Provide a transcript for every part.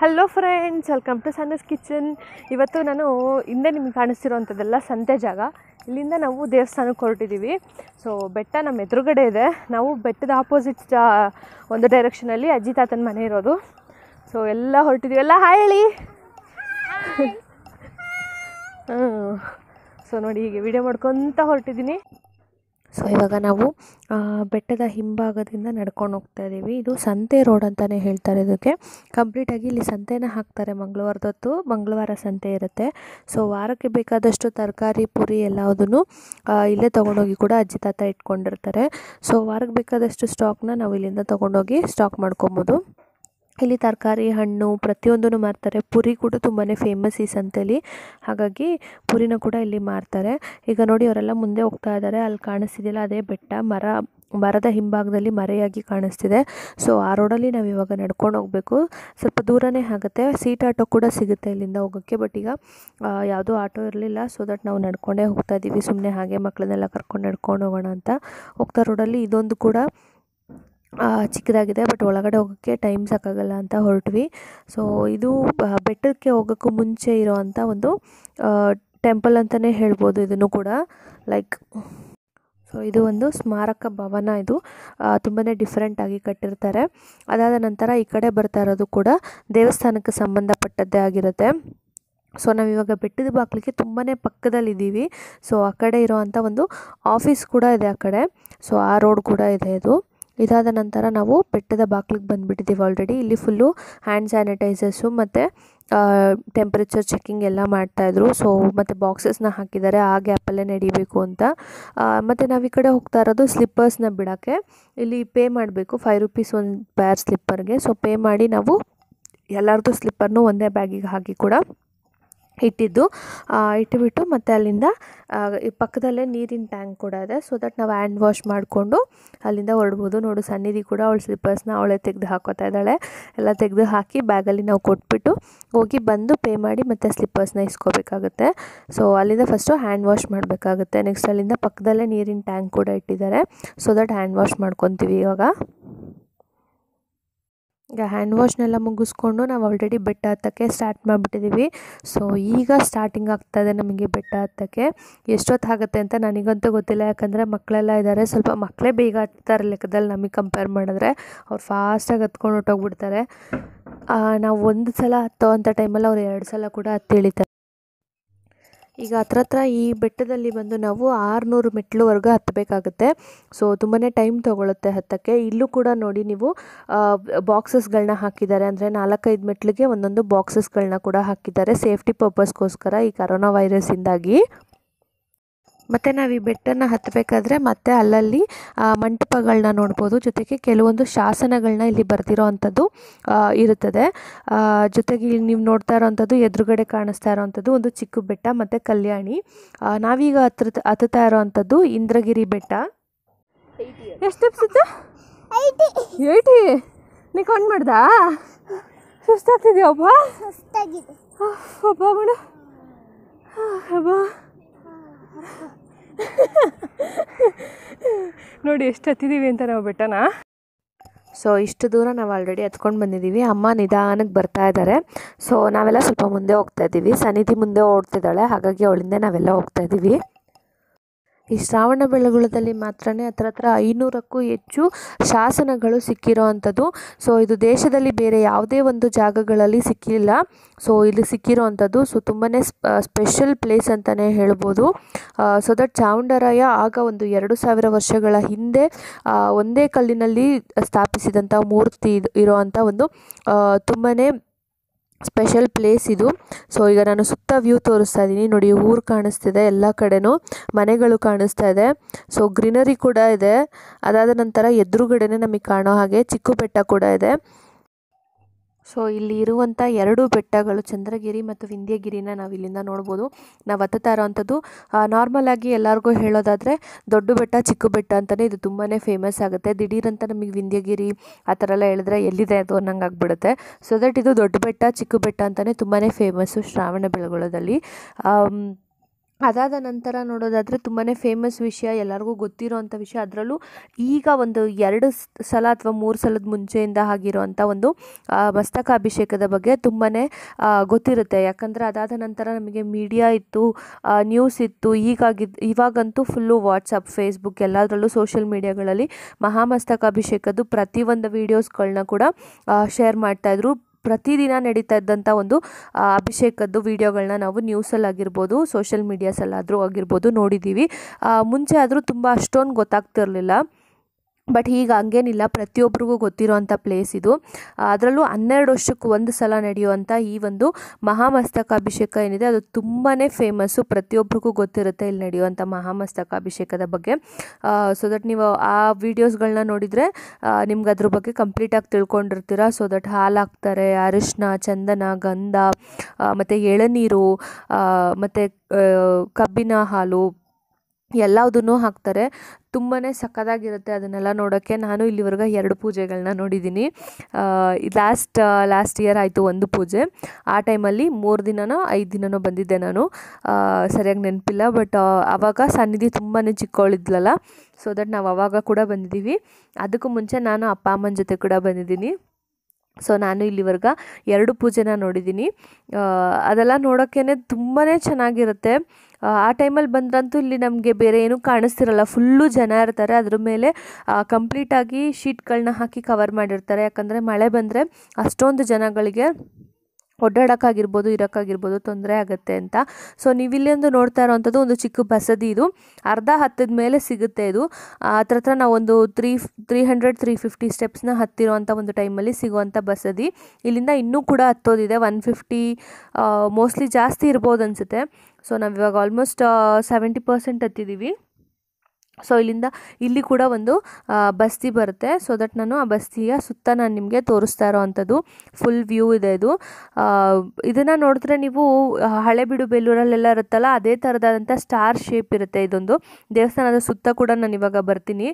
Hello friends welcome to Sanna's kitchen ಇವತ್ತು ನಾನು ಹಿಂದೆ ನಿಮ್ಗೆ ಕಾಣಿಸ್ತಿರೋವಂಥದ್ದೆಲ್ಲ ಸಂತೆ ಜಾಗ. ಇಲ್ಲಿಂದ ನಾವು ದೇವಸ್ಥಾನಕ್ಕೆ ಹೊರಟಿದ್ದೀವಿ. ಸೊ ಬೆಟ್ಟ ನಮ್ಮ ಎದುರುಗಡೆ ಇದೆ. ನಾವು ಬೆಟ್ಟದ ಆಪೋಸಿಟ್ ಜಾ ಒಂದು ಡೈರೆಕ್ಷನಲ್ಲಿ ಅಜ್ಜಿ ತಾತನ ಮನೆ ಇರೋದು. ಸೊ ಎಲ್ಲ ಹೊರಟಿದ್ದೀವಿ. ಎಲ್ಲ ಹಾಯ್ ಹೇಳಿ. ಸೊ ನೋಡಿ ಹೀಗೆ ವಿಡಿಯೋ ಮಾಡ್ಕೊತ ಹೊರಟಿದ್ದೀನಿ. ಸೊ ಇವಾಗ ನಾವು ಬೆಟ್ಟದ ಹಿಂಭಾಗದಿಂದ ನಡ್ಕೊಂಡು ಹೋಗ್ತಾ ಇದ್ದೀವಿ ಇದು ಸಂತೆ ರೋಡ್ ಅಂತಲೇ ಹೇಳ್ತಾರೆ ಇದಕ್ಕೆ. ಕಂಪ್ಲೀಟಾಗಿ ಇಲ್ಲಿ ಸಂತೆನ ಹಾಕ್ತಾರೆ ಮಂಗಳವಾರದೊತ್ತು ಮಂಗಳವಾರ ಸಂತೆ ಇರುತ್ತೆ. ಸೊ ವಾರಕ್ಕೆ ಬೇಕಾದಷ್ಟು ತರಕಾರಿ, ಪುರಿ ಎಲ್ಲದನ್ನು ಇಲ್ಲೇ ತೊಗೊಂಡೋಗಿ ಕೂಡ ಅಜ್ಜಿ ತಾತ ಇಟ್ಕೊಂಡಿರ್ತಾರೆ. ಸೊ ವಾರಕ್ಕೆ ಬೇಕಾದಷ್ಟು ಸ್ಟಾಕ್ನ ನಾವು ಇಲ್ಲಿಂದ ತೊಗೊಂಡೋಗಿ ಸ್ಟಾಕ್ ಮಾಡ್ಕೊಬೋದು. ಇಲ್ಲಿ ತರಕಾರಿ ಹಣ್ಣು ಪ್ರತಿಯೊಂದನ್ನು ಮಾರ್ತಾರೆ. ಪುರಿ ಕೂಡ ತುಂಬಾ ಫೇಮಸ್ ಈ ಸಂತೆಲಿ. ಹಾಗಾಗಿ ಪುರಿನ ಕೂಡ ಇಲ್ಲಿ ಮಾರ್ತಾರೆ. ಈಗ ನೋಡಿ ಅವರೆಲ್ಲ ಮುಂದೆ ಹೋಗ್ತಾ ಇದ್ದಾರೆ. ಅಲ್ಲಿ ಕಾಣಿಸ್ತಿದೆಯಲ್ಲ ಅದೇ ಬೆಟ್ಟ. ಮರ, ಮರದ ಹಿಂಭಾಗದಲ್ಲಿ ಮರೆಯಾಗಿ ಕಾಣಿಸ್ತಿದೆ. ಸೊ ಆ ರೋಡಲ್ಲಿ ನಾವು ಇವಾಗ ನಡ್ಕೊಂಡು ಹೋಗಬೇಕು. ಸ್ವಲ್ಪ ದೂರನೇ ಆಗುತ್ತೆ. ಸೀಟ್ ಆಟೋ ಕೂಡ ಸಿಗುತ್ತೆ ಇಲ್ಲಿಂದ ಹೋಗೋಕ್ಕೆ. ಬಟ್ ಈಗ ಯಾವುದೂ ಆಟೋ ಇರಲಿಲ್ಲ. ಸೊ ದಟ್ ನಾವು ನಡ್ಕೊಂಡೇ ಹೋಗ್ತಾ ಇದ್ದೀವಿ ಸುಮ್ಮನೆ ಹಾಗೆ ಮಕ್ಕಳನ್ನೆಲ್ಲ ಕರ್ಕೊಂಡು ನಡ್ಕೊಂಡು ಹೋಗೋಣ ಅಂತ. ಹೋಗ್ತಾ ರೋಡಲ್ಲಿ ಇದೊಂದು ಕೂಡ ಚಿಕ್ಕದಾಗಿದೆ ಬಟ್ ಒಳಗಡೆ ಹೋಗೋಕ್ಕೆ ಟೈಮ್ ಸಾಕಾಗಲ್ಲ ಅಂತ ಹೊರಟ್ವಿ. ಸೊ ಇದು ಬೆಟ್ಟಕ್ಕೆ ಹೋಗೋಕ್ಕೂ ಮುಂಚೆ ಇರೋವಂಥ ಒಂದು ಟೆಂಪಲ್ ಅಂತಲೇ ಹೇಳ್ಬೋದು ಇದನ್ನು ಕೂಡ. ಲೈಕ್ ಸೊ ಇದು ಒಂದು ಸ್ಮಾರಕ ಭವನ ಇದು. ತುಂಬಾ ಡಿಫ್ರೆಂಟಾಗಿ ಕಟ್ಟಿರ್ತಾರೆ. ಅದಾದ ನಂತರ ಈ ಕಡೆ ಬರ್ತಾ ಇರೋದು ಕೂಡ ದೇವಸ್ಥಾನಕ್ಕೆ ಸಂಬಂಧಪಟ್ಟದ್ದೇ ಆಗಿರುತ್ತೆ. ಸೊ ನಾವಿವಾಗ ಬೆಟ್ಟದ ಬಾಗಿಲಿಗೆ ತುಂಬಾ ಪಕ್ಕದಲ್ಲಿದ್ದೀವಿ. ಸೊ ಆ ಕಡೆ ಇರೋವಂಥ ಒಂದು ಆಫೀಸ್ ಕೂಡ ಇದೆ ಆ ಕಡೆ. ಸೊ ಆ ರೋಡ್ ಕೂಡ ಇದೆ ಇದು. ಇದಾದ ನಂತರ ನಾವು ಬೆಟ್ಟದ ಬಾಗಿಲಿಗೆ ಬಂದುಬಿಟ್ಟಿದ್ದೀವಿ ಆಲ್ರೆಡಿ ಇಲ್ಲಿ ಫುಲ್ಲು ಹ್ಯಾಂಡ್ ಸ್ಯಾನಿಟೈಸರ್ಸು ಮತ್ತು ಟೆಂಪ್ರೇಚರ್ ಚೆಕಿಂಗ್ ಎಲ್ಲ ಮಾಡ್ತಾಯಿದ್ರು ಸೊ ಮತ್ತು ಬಾಕ್ಸಸ್ನ ಹಾಕಿದ್ದಾರೆ. ಆ ಗ್ಯಾಪಲ್ಲೇ ನಡಿಬೇಕು ಅಂತ. ಮತ್ತು ನಾವು ಈ ಕಡೆ ಹೋಗ್ತಾ ಇರೋದು ಸ್ಲಿಪ್ಪರ್ಸ್ನ ಬಿಡೋಕ್ಕೆ. ಇಲ್ಲಿ ಪೇ ಮಾಡಬೇಕು. ಫೈವ್ ರುಪೀಸ್ ಒಂದು ಪ್ಯಾರ್ ಸ್ಲಿಪ್ಪರ್ಗೆ ಸೊ ಪೇ ಮಾಡಿ ನಾವು ಎಲ್ಲರದ್ದು ಸ್ಲಿಪ್ಪರ್ನು ಒಂದೇ ಬ್ಯಾಗಿಗೆ ಹಾಕಿ ಕೂಡ ಇಟ್ಟಿದ್ದು ಇಟ್ಟುಬಿಟ್ಟು ಮತ್ತು ಅಲ್ಲಿಂದ ಪಕ್ಕದಲ್ಲೇ ನೀರಿನ ಟ್ಯಾಂಕ್ ಕೂಡ ಇದೆ. ಸೊ ದಟ್ ನಾವು ಹ್ಯಾಂಡ್ ವಾಶ್ ಮಾಡಿಕೊಂಡು ಅಲ್ಲಿಂದ ಹೊರಡ್ಬೋದು. ನೋಡು, ಸನ್ನಿಧಿ ಕೂಡ ಅವಳು ಸ್ಲಿಪ್ಪರ್ಸ್ನ ಅವಳೇ ತೆಗೆದು ಹಾಕೋತಾ ಇದ್ದಾಳೆ. ಎಲ್ಲ ತೆಗೆದು ಹಾಕಿ ಬ್ಯಾಗಲ್ಲಿ ನಾವು ಕೊಟ್ಬಿಟ್ಟು ಹೋಗಿ ಬಂದು ಪೇ ಮಾಡಿ ಮತ್ತೆ ಸ್ಲಿಪ್ಪರ್ಸ್ನ ಇಸ್ಕೋಬೇಕಾಗುತ್ತೆ. ಸೊ ಅಲ್ಲಿಂದ ಫಸ್ಟು ಹ್ಯಾಂಡ್ ವಾಶ್ ಮಾಡಬೇಕಾಗುತ್ತೆ. ನೆಕ್ಸ್ಟ್ ಅಲ್ಲಿಂದ ಪಕ್ಕದಲ್ಲೇ ನೀರಿನ ಟ್ಯಾಂಕ್ ಕೂಡ ಇಟ್ಟಿದ್ದಾರೆ. ಸೊ ದಟ್ ಹ್ಯಾಂಡ್ ವಾಶ್ ಮಾಡ್ಕೊತೀವಿ ಇವಾಗ. ಈಗ ಹ್ಯಾಂಡ್ ವಾಶ್ನೆಲ್ಲ ಮುಗಿಸ್ಕೊಂಡು ನಾವು ಆಲ್ರೆಡಿ ಬೆಟ್ಟ ಹತ್ತಕ್ಕೆ ಸ್ಟಾರ್ಟ್ ಮಾಡಿಬಿಟ್ಟಿದ್ದೀವಿ ಸೊ ಈಗ ಸ್ಟಾರ್ಟಿಂಗ್ ಆಗ್ತಾಯಿದೆ ನಮಗೆ ಬೆಟ್ಟ ಹತ್ತಕ್ಕೆ. ಎಷ್ಟೊತ್ತಾಗುತ್ತೆ ಅಂತ ನನಗಂತೂ ಗೊತ್ತಿಲ್ಲ. ಯಾಕಂದರೆ ಮಕ್ಕಳೆಲ್ಲ ಇದ್ದಾರೆ ಸ್ವಲ್ಪ ಮಕ್ಕಳೇ ಬೇಗ ಹತ್ತಾರೆ ಲೆಕ್ಕದಲ್ಲಿ ನಮಗೆ ಕಂಪೇರ್ ಮಾಡಿದ್ರೆ ಅವ್ರು ಫಾಸ್ಟಾಗಿ ಹತ್ಕೊಂಡು ಹೊಟ್ಟೋಗ್ಬಿಡ್ತಾರೆ ನಾವು ಒಂದು ಸಲ ಹತ್ತೋ ಅಂಥ ಟೈಮಲ್ಲಿ ಅವ್ರು ಎರಡು ಸಲ ಕೂಡ ಹತ್ತಿ ಇಳಿತಾರೆ. ಈಗ ಹತ್ರ ಹತ್ರ ಈ ಬೆಟ್ಟದಲ್ಲಿ ಬಂದು ನಾವು ಆರುನೂರು ಮೆಟ್ಲುವರೆಗೂ ಹತ್ತಬೇಕಾಗುತ್ತೆ. ಸೊ ತುಂಬಾ ಟೈಮ್ ತೊಗೊಳುತ್ತೆ ಹತ್ತಕ್ಕೆ. ಇಲ್ಲೂ ಕೂಡ ನೋಡಿ ನೀವು ಬಾಕ್ಸಸ್ಗಳನ್ನ ಹಾಕಿದ್ದಾರೆ. ಅಂದರೆ ನಾಲ್ಕೈದು ಮೆಟ್ಲಿಗೆ ಒಂದೊಂದು ಬಾಕ್ಸಸ್ಗಳನ್ನ ಕೂಡ ಹಾಕಿದ್ದಾರೆ. ಸೇಫ್ಟಿ ಪರ್ಪಸ್ಗೋಸ್ಕರ ಈ ಕರೋನಾ ವೈರಸ್ಸಿಂದಾಗಿ ಮತ್ತು ನಾವು ಈ ಬೆಟ್ಟನ ಹತ್ತಬೇಕಾದ್ರೆ ಮತ್ತೆ ಅಲ್ಲಲ್ಲಿ ಮಂಟಪಗಳನ್ನ ನೋಡ್ಬೋದು. ಜೊತೆಗೆ ಕೆಲವೊಂದು ಶಾಸನಗಳನ್ನ ಇಲ್ಲಿ ಬರ್ದಿರೋ ಅಂಥದ್ದು ಇರುತ್ತದೆ. ಜೊತೆಗೆ ಇಲ್ಲಿ ನೀವು ನೋಡ್ತಾ ಇರೋವಂಥದ್ದು ಎದುರುಗಡೆ ಕಾಣಿಸ್ತಾ ಇರೋವಂಥದ್ದು ಒಂದು ಚಿಕ್ಕ ಬೆಟ್ಟ ಮತ್ತು ಕಲ್ಯಾಣಿ. ನಾವೀಗ ಹತ್ರ ಹತ್ತುತ್ತಾ ಇರೋವಂಥದ್ದು ಇಂದ್ರಗಿರಿ ಬೆಟ್ಟ. ಎಷ್ಟು ಸ್ಟೆಪ್ಸ್ ಏಯ್ಟಿ ನೀ ಕೌಂಟ್ ಮಾಡ್ದಾ? ಸುಸ್ತಾಗ್ತಿದ್ಯಾ ಸುಸ್ತಾಗಿದೆ. ಒಬ್ಬ ಹಾಂ ಅಬ್ಬ. ನೋಡಿ, ಎಷ್ಟು ಹತ್ತಿದ್ದೀವಿ ಅಂತ ನಾವು ಬೆಟ್ಟನ? ಸೊ ಇಷ್ಟು ದೂರ ನಾವು ಆಲ್ರೆಡಿ ಹತ್ಕೊಂಡು ಬಂದಿದ್ದೀವಿ ಅಮ್ಮ ನಿಧಾನಕ್ಕೆ ಬರ್ತಾ ಇದ್ದಾರೆ ಸೊ ನಾವೆಲ್ಲ ಸ್ವಲ್ಪ ಮುಂದೆ ಹೋಗ್ತಾ ಇದ್ದೀವಿ ಸನ್ನಿಧಿ ಮುಂದೆ ಓಡ್ತಿದ್ದಾಳೆ. ಹಾಗಾಗಿ ಅವಳಿಂದ ನಾವೆಲ್ಲ ಹೋಗ್ತಾ ಇದ್ದೀವಿ ಈ ಶ್ರಾವಣ ಬೆಳಗುಳದಲ್ಲಿ ಮಾತ್ರನೇ ಹತ್ರ ಹತ್ರ ಐನೂರಕ್ಕೂ ಹೆಚ್ಚು ಶಾಸನಗಳು ಸಿಕ್ಕಿರೋ ಅಂಥದ್ದು ಸೊ ಇದು ದೇಶದಲ್ಲಿ ಬೇರೆ ಯಾವುದೇ ಒಂದು ಜಾಗಗಳಲ್ಲಿ ಸಿಕ್ಕಿಲ್ಲ. ಸೊ ಇಲ್ಲಿ ಸಿಕ್ಕಿರೋ ಅಂಥದ್ದು ಸೊ ತುಂಬಾ ಸ್ಪೆಷಲ್ ಪ್ಲೇಸ್ ಅಂತಲೇ ಹೇಳ್ಬೋದು. ಸೊ ದಟ್ ಚಾವುಂಡರಾಯ ಆಗ ಒಂದು ಎರಡು ಸಾವಿರ ವರ್ಷಗಳ ಹಿಂದೆ ಒಂದೇ ಕಲ್ಲಿನಲ್ಲಿ ಸ್ಥಾಪಿಸಿದಂಥ ಮೂರ್ತಿ ಇರೋವಂಥ ಒಂದು ತುಂಬಾ ಸ್ಪೆಷಲ್ ಪ್ಲೇಸ್ ಇದು. ಸೊ ಈಗ ನಾನು ಸುತ್ತ ವ್ಯೂ ತೋರಿಸ್ತಾ ಇದ್ದೀನಿ ನೋಡಿ, ಊರು ಕಾಣಿಸ್ತಿದೆ, ಎಲ್ಲ ಕಡೆನೂ. ಮನೆಗಳು ಕಾಣಿಸ್ತಾ ಇದೆ. ಸೊ ಗ್ರೀನರಿ ಕೂಡ ಇದೆ. ಅದಾದ ನಂತರ ಎದುರುಗಡೆನೆ ನಮಗೆ ಕಾಣೋ ಹಾಗೆ ಚಿಕ್ಕ ಬೆಟ್ಟ ಕೂಡ ಇದೆ. ಸೊ ಇಲ್ಲಿ ಇರುವಂಥ ಎರಡು ಬೆಟ್ಟಗಳು, ಚಂದ್ರಗಿರಿ ಮತ್ತು ವಿಂಧ್ಯಗಿರಿನ ನಾವು ಇಲ್ಲಿಂದ ನೋಡ್ಬೋದು. ನಾವು ಹತ್ತುತ್ತಾ ಇರೋವಂಥದ್ದು ನಾರ್ಮಲ್ ಆಗಿ ಎಲ್ಲರಿಗೂ ಹೇಳೋದಾದರೆ, ದೊಡ್ಡ ಬೆಟ್ಟ, ಚಿಕ್ಕ ಬೆಟ್ಟ ಅಂತಲೇ ಇದು ತುಂಬಾ ಫೇಮಸ್ ಆಗುತ್ತೆ. ದಿಢೀರಂತ ನಮಗೆ ವಿಂಧ್ಯಗಿರಿ ಆ ಥರ ಎಲ್ಲ ಹೇಳಿದ್ರೆ ಎಲ್ಲಿದೆ ಅದು ಅನ್ನಂಗೆ ಆಗಿಬಿಡುತ್ತೆ. ಸೊ ದಟ್ ಇದು ದೊಡ್ಡ ಬೆಟ್ಟ, ಚಿಕ್ಕ ಬೆಟ್ಟ ಅಂತಲೇ ತುಂಬಾ ಫೇಮಸ್ಸು ಶ್ರಾವಣ ಬೆಳಗೊಳದಲ್ಲಿ. ಅದಾದ ನಂತರ ನೋಡೋದಾದರೆ ತುಂಬಾ ಫೇಮಸ್ ವಿಷಯ, ಎಲ್ಲರಿಗೂ ಗೊತ್ತಿರೋವಂಥ ವಿಷಯ. ಅದರಲ್ಲೂ ಈಗ ಒಂದು ಎರಡು ಸಲ ಅಥವಾ ಮೂರು ಸಲದ ಮುಂಚೆಯಿಂದ ಆಗಿರೋವಂಥ ಒಂದು ಮಸ್ತಕಾಭಿಷೇಕದ ಬಗ್ಗೆ ತುಂಬಾ ಗೊತ್ತಿರುತ್ತೆ. ಯಾಕಂದರೆ ಅದಾದ ನಂತರ ನಮಗೆ ಮೀಡಿಯಾ ಇತ್ತು ನ್ಯೂಸ್ ಇತ್ತು. ಈಗಾಗಿದ್ದು ಇವಾಗಂತೂ ಫುಲ್ಲು ವಾಟ್ಸಪ್ ಫೇಸ್ಬುಕ್ ಎಲ್ಲದರಲ್ಲೂ ಸೋಷಿಯಲ್ ಮೀಡಿಯಾಗಳಲ್ಲಿ ಮಹಾಮಸ್ತಕಾಭಿಷೇಕದ್ದು ಪ್ರತಿಯೊಂದು ವೀಡಿಯೋಸ್ಗಳನ್ನ ಕೂಡ ಶೇರ್ ಮಾಡ್ತಾಯಿದ್ರು ಪ್ರತಿದಿನ ನಡೀತಾ ಇದ್ದಂಥ ಒಂದು ಅಭಿಷೇಕದ್ದು ವಿಡಿಯೋಗಳನ್ನ ನಾವು ನ್ಯೂಸಲ್ಲಿ ಆಗಿರ್ಬೋದು ಸೋಷಿಯಲ್ ಮೀಡಿಯಾಸಲ್ಲಾದರೂ ಆಗಿರ್ಬೋದು ನೋಡಿದ್ದೀವಿ ಮುಂಚೆ ಆದರೂ ತುಂಬ ಅಷ್ಟೊಂದು ಗೊತ್ತಾಗ್ತಿರ್ಲಿಲ್ಲ. ಬಟ್ ಈಗ ಹಂಗೇನಿಲ್ಲ ಪ್ರತಿಯೊಬ್ಬರಿಗೂ ಗೊತ್ತಿರೋವಂಥ ಪ್ಲೇಸ್ ಇದು. ಅದರಲ್ಲೂ ಹನ್ನೆರಡು ವರ್ಷಕ್ಕೆ ಒಂದು ಸಲ ನಡೆಯುವಂಥ ಈ ಒಂದು ಮಹಾಮಸ್ತಕಾಭಿಷೇಕ ಏನಿದೆ, ಅದು ತುಂಬಾ ಫೇಮಸ್ಸು ಪ್ರತಿಯೊಬ್ಬರಿಗೂ ಗೊತ್ತಿರುತ್ತೆ ಇಲ್ಲಿ ನಡೆಯುವಂಥ ಮಹಾಮಸ್ತಕಾಭಿಷೇಕದ ಬಗ್ಗೆ. ಸೊ ದಟ್ ನೀವು ಆ ವೀಡಿಯೋಸ್ಗಳನ್ನ ನೋಡಿದರೆ ನಿಮ್ಗೆ ಅದ್ರ ಬಗ್ಗೆ ಕಂಪ್ಲೀಟಾಗಿ ತಿಳ್ಕೊಂಡಿರ್ತೀರ. ಸೊ ದಟ್ ಹಾಲು ಹಾಕ್ತಾರೆ ಅರಿಶಿನ ಚಂದನ, ಗಂಧ ಮತ್ತು ಎಳನೀರು ಮತ್ತು ಕಬ್ಬಿನ ಹಾಲು ಎಲ್ಲದನ್ನೂ ಹಾಕ್ತಾರೆ. ತುಂಬಾ ಸಕ್ಕತ್ತಾಗಿರುತ್ತೆ ಅದನ್ನೆಲ್ಲ ನೋಡೋಕ್ಕೆ. ನಾನು ಇಲ್ಲಿವರೆಗೆ ಎರಡು ಪೂಜೆಗಳನ್ನ ನೋಡಿದ್ದೀನಿ. ಲಾಸ್ಟ್ ಲಾಸ್ಟ್ ಇಯರ್ ಆಯಿತು ಒಂದು ಪೂಜೆ. ಆ ಟೈಮಲ್ಲಿ ಮೂರು ದಿನನೋ ಐದು ದಿನನೋ ಬಂದಿದ್ದೆ ನಾನು. ಸರಿಯಾಗಿ ನೆನಪಿಲ್ಲ ಬಟ್ ಆವಾಗ ಸನ್ನಿಧಿ ತುಂಬಾ ಚಿಕ್ಕವಳಿದ್ಲಲ್ಲ ಸೊ ದಟ್ ನಾವು ಆವಾಗ ಕೂಡ ಬಂದಿದ್ದೀವಿ. ಅದಕ್ಕೂ ಮುಂಚೆ ನಾನು ಅಪ್ಪ, ಅಮ್ಮನ ಜೊತೆ ಕೂಡ ಬಂದಿದ್ದೀನಿ. ಸೊ ನಾನು ಇಲ್ಲಿವರೆಗೆ ಎರಡು ಪೂಜೆನ ನೋಡಿದ್ದೀನಿ. ಅದೆಲ್ಲ ನೋಡೋಕ್ಕೇ ತುಂಬಾ ಚೆನ್ನಾಗಿರುತ್ತೆ. ಆ, ಟೈಮಲ್ಲಿ ಬಂದ್ರಂತೂ ಇಲ್ಲಿ ನಮಗೆ ಬೇರೆ ಏನೂ ಕಾಣಿಸ್ತಿರಲ್ಲ. ಫುಲ್ಲು ಜನ ಇರ್ತಾರೆ. ಅದ್ರ ಮೇಲೆ ಕಂಪ್ಲೀಟಾಗಿ ಶೀಟ್ಗಳನ್ನ ಹಾಕಿ ಕವರ್ ಮಾಡಿರ್ತಾರೆ. ಯಾಕಂದರೆ ಮಳೆ ಬಂದರೆ ಅಷ್ಟೊಂದು ಜನಗಳಿಗೆ ಒಡ್ಡಾಡೋಕ್ಕಾಗಿರ್ಬೋದು ಇರೋಕ್ಕಾಗಿರ್ಬೋದು ತೊಂದರೆ ಆಗುತ್ತೆ ಅಂತ. ಸೊ ನೀವಿಲ್ಲೊಂದು ನೋಡ್ತಾ ಇರೋವಂಥದ್ದು ಒಂದು ಚಿಕ್ಕ ಬಸದಿ ಇದು. ಅರ್ಧ ಹತ್ತದ ಮೇಲೆ ಸಿಗುತ್ತೆ ಇದು. ಹತ್ರ ಹತ್ರ ನಾವು ಒಂದು three three hundred three fifty ಸ್ಟೆಪ್ಸ್ನ ಹತ್ತಿರೋವಂಥ ಒಂದು ಟೈಮಲ್ಲಿ ಸಿಗುವಂಥ ಬಸದಿ. ಇಲ್ಲಿಂದ ಇನ್ನೂ ಕೂಡ ಹತ್ತೋದಿದೆ. ಒನ್ ಫಿಫ್ಟಿ ಮೋಸ್ಟ್ಲಿ ಜಾಸ್ತಿ ಇರ್ಬೋದು ಅನಿಸುತ್ತೆ. ಸೊ ನಾವಿವಾಗ ಆಲ್ಮೋಸ್ಟ್ ಸೆವೆಂಟಿ ಪರ್ಸೆಂಟ್ ಹತ್ತಿದ್ದೀವಿ ಸೊ ಇಲ್ಲಿಂದ ಇಲ್ಲಿ ಕೂಡ ಒಂದು ಬಸ್ತಿ ಬರುತ್ತೆ. ಸೊ ದಟ್ ನಾನು ಆ ಬಸ್ತಿಯ ಸುತ್ತ ನಾನು ನಿಮಗೆ ತೋರಿಸ್ತಾ ಇರೋವಂಥದ್ದು. ಫುಲ್ ವ್ಯೂ ಇದೆ ಇದು. ಇದನ್ನು ನೋಡಿದ್ರೆ ನೀವು ಹಳೆಬೀಡು ಬೇಲೂರಲ್ಲೆಲ್ಲ ಇರುತ್ತಲ್ಲ, ಅದೇ ಥರದಾದಂಥ ಸ್ಟಾರ್ ಶೇಪ್ ಇರುತ್ತೆ ಇದೊಂದು. ದೇವಸ್ಥಾನದ ಸುತ್ತ ಕೂಡ ನಾನು ಇವಾಗ ಬರ್ತೀನಿ.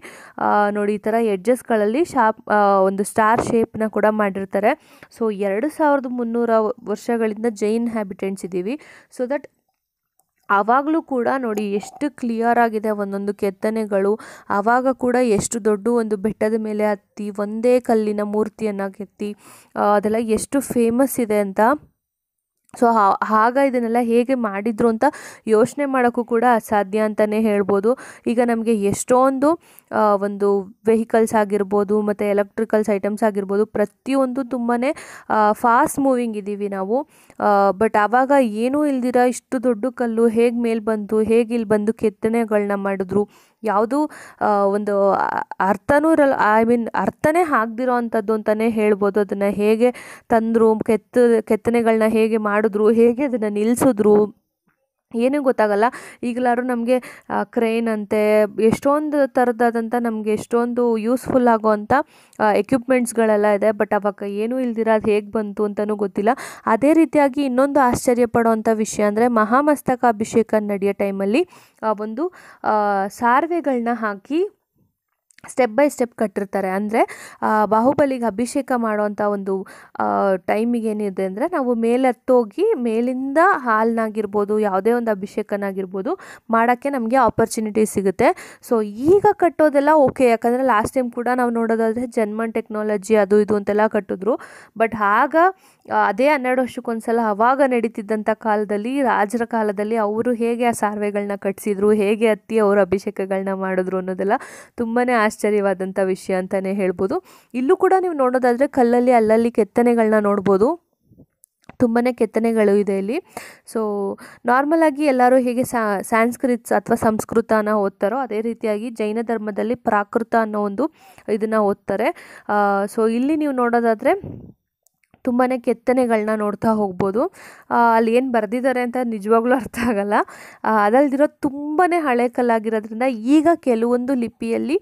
ನೋಡಿ, ಈ ಥರ ಎಡ್ಜಸ್ಗಳಲ್ಲಿ ಶಾಪ್ ಒಂದು ಸ್ಟಾರ್ ಶೇಪ್ನ ಕೂಡ ಮಾಡಿರ್ತಾರೆ. ಸೊ ಎರಡು ಸಾವಿರದ ಮುನ್ನೂರ ವರ್ಷಗಳಿಂದ ಜೈನ್ ಹ್ಯಾಬಿಟೆಂಟ್ಸ್ ಇದ್ದೀವಿ ಸೊ ದಟ್ ಆವಾಗಲೂ ಕೂಡ ನೋಡಿ ಎಷ್ಟು ಕ್ಲಿಯರ್ ಆಗಿದೆ ಒಂದೊಂದು ಕೆತ್ತನೆಗಳು. ಆವಾಗ ಕೂಡ ಎಷ್ಟು ದೊಡ್ಡ ಒಂದು ಬೆಟ್ಟದ ಮೇಲೆ ಹತ್ತಿ, ಒಂದೇ ಕಲ್ಲಿನ ಮೂರ್ತಿಯನ್ನು ಕೆತ್ತಿ ಅದೆಲ್ಲ ಎಷ್ಟು ಫೇಮಸ್ ಇದೆ ಅಂತ. ಸೊ ಆಗ ಇದನ್ನೆಲ್ಲ ಹೇಗೆ ಮಾಡಿದ್ರು ಅಂತ ಯೋಚನೆ ಮಾಡೋಕ್ಕೂ ಕೂಡ ಅಸಾಧ್ಯ ಅಂತಲೇ ಹೇಳ್ಬೋದು. ಈಗ ನಮಗೆ ಎಷ್ಟೊಂದು ಒಂದು ವೆಹಿಕಲ್ಸ್ ಆಗಿರ್ಬೋದು ಮತ್ತು ಎಲೆಕ್ಟ್ರಿಕಲ್ಸ್ ಐಟಮ್ಸ್ ಆಗಿರ್ಬೋದು ಪ್ರತಿಯೊಂದು ತುಂಬಾ ಫಾಸ್ಟ್ ಮೂವಿಂಗ್ ಇದ್ದೀವಿ ನಾವು. ಬಟ್ ಆವಾಗ ಏನೂ ಇಲ್ದಿರ ಇಷ್ಟು ದೊಡ್ಡ ಕಲ್ಲು ಹೇಗೆ ಮೇಲೆ ಬಂತು ಹೇಗೆ ಇಲ್ಲಿ ಬಂದು ಕೆತ್ತನೆಗಳನ್ನ ಮಾಡಿದ್ರು. ಯಾವುದೂ ಒಂದು ಅರ್ಥನೂ ಇರಲ್ಲ ಐ ಮೀನ್ ಅರ್ಥನೇ ಆಗ್ದಿರೋ ಅಂಥದ್ದು ಅಂತಲೇ ಹೇಳ್ಬೋದು. ಅದನ್ನು ಹೇಗೆ ತಂದರು, ಕೆತ್ತ ಕೆತ್ತನೆಗಳನ್ನ ಹೇಗೆ ಮಾಡಿದ್ರು, ಹೇಗೆ ಅದನ್ನು ನಿಲ್ಲಿಸಿದ್ರು ಏನೂ ಗೊತ್ತಾಗಲ್ಲ. ಈಗಲಾದ್ರು ನಮಗೆ ಕ್ರೇನ್ ಅಂತೆ, ಎಷ್ಟೊಂದು ಥರದಾದಂಥ ನಮಗೆ ಎಷ್ಟೊಂದು ಯೂಸ್ಫುಲ್ ಆಗೋವಂಥ ಎಕ್ವಿಪ್ಮೆಂಟ್ಸ್ಗಳೆಲ್ಲ ಇದೆ. ಬಟ್ ಅವಾಗ ಏನೂ ಇಲ್ದಿರ ಅದು ಹೇಗೆ ಬಂತು ಅಂತಲೂ ಗೊತ್ತಿಲ್ಲ. ಅದೇ ರೀತಿಯಾಗಿ ಇನ್ನೊಂದು ಆಶ್ಚರ್ಯ ಪಡೋವಂಥ ವಿಷಯ ಅಂದರೆ ಮಹಾಮಸ್ತಕ ಅಭಿಷೇಕ ನಡೆಯೋ ಟೈಮಲ್ಲಿ ಒಂದು ಸಾರ್ವೆಗಳನ್ನ ಹಾಕಿ ಸ್ಟೆಪ್ ಬೈ ಸ್ಟೆಪ್ ಕಟ್ಟಿರ್ತಾರೆ. ಅಂದರೆ ಬಾಹುಬಲಿಗೆ ಅಭಿಷೇಕ ಮಾಡುವಂಥ ಒಂದು ಟೈಮಿಗೆ ಏನಿದೆ ಅಂದರೆ, ನಾವು ಮೇಲೆತ್ತೋಗಿ ಮೇಲಿಂದ ಹಾಲ್ನಾಗಿರ್ಬೋದು, ಯಾವುದೇ ಒಂದು ಅಭಿಷೇಕನಾಗಿರ್ಬೋದು, ಮಾಡೋಕ್ಕೆ ನಮಗೆ ಆಪರ್ಚುನಿಟಿ ಸಿಗುತ್ತೆ. ಸೊ ಈಗ ಕಟ್ಟೋದೆಲ್ಲ ಓಕೆ ಯಾಕಂದರೆ ಲಾಸ್ಟ್ ಟೈಮ್ ಕೂಡ ನಾವು ನೋಡೋದಾದರೆ ಜನ್ಮನ್ ಟೆಕ್ನಾಲಜಿ ಅದು ಇದು ಅಂತೆಲ್ಲ ಕಟ್ಟಿದ್ರು. ಬಟ್ ಆಗ ಅದೇ ಹನ್ನೆರಡು ವರ್ಷಕ್ಕೊಂದ್ಸಲ ಅವಾಗ ನಡೀತಿದ್ದಂಥ ಕಾಲದಲ್ಲಿ, ರಾಜರ ಕಾಲದಲ್ಲಿ ಅವರು ಹೇಗೆ ಆ ಸಾರ್ವೆಗಳನ್ನ ಕಟ್ಟಿಸಿದ್ರು ಹೇಗೆ ಹತ್ತಿ ಅವರು ಅಭಿಷೇಕಗಳನ್ನ ಮಾಡಿದ್ರು ಅನ್ನೋದೆಲ್ಲ ತುಂಬಾ ಆಶ್ಚರ್ಯವಾದಂಥ ವಿಷಯ ಅಂತಲೇ ಹೇಳ್ಬೋದು. ಇಲ್ಲೂ ಕೂಡ ನೀವು ನೋಡೋದಾದರೆ ಕಲ್ಲಲ್ಲಿ, ಅಲ್ಲಲ್ಲಿ ಕೆತ್ತನೆಗಳನ್ನ ನೋಡ್ಬೋದು. ತುಂಬಾ ಕೆತ್ತನೆಗಳು ಇದೆ ಇಲ್ಲಿ. ಸೊ ನಾರ್ಮಲಾಗಿ ಎಲ್ಲರೂ ಹೇಗೆ ಸ್ಯಾನ್ಸ್ಕ್ರಿಟ್ಸ್ ಅಥವಾ ಸಂಸ್ಕೃತನ ಓದ್ತಾರೋ, ಅದೇ ರೀತಿಯಾಗಿ ಜೈನ ಧರ್ಮದಲ್ಲಿ ಪ್ರಾಕೃತ ಅನ್ನೋ ಒಂದು ಇದನ್ನು ಓದ್ತಾರೆ. ಸೊ ಇಲ್ಲಿ ನೀವು ನೋಡೋದಾದರೆ ತುಂಬಾ ಕೆತ್ತನೆಗಳನ್ನ ನೋಡ್ತಾ ಹೋಗ್ಬೋದು. ಅಲ್ಲಿ ಏನು ಬರೆದಿದ್ದಾರೆ ಅಂತ ನಿಜವಾಗ್ಲೂ ಅರ್ಥ ಆಗಲ್ಲ. ಅದಲ್ದಿರೋ ತುಂಬಾ ಹಳೆ ಕಲ್ಲಾಗಿರೋದ್ರಿಂದ ಈಗ ಕೆಲವೊಂದು ಲಿಪಿಯಲ್ಲಿ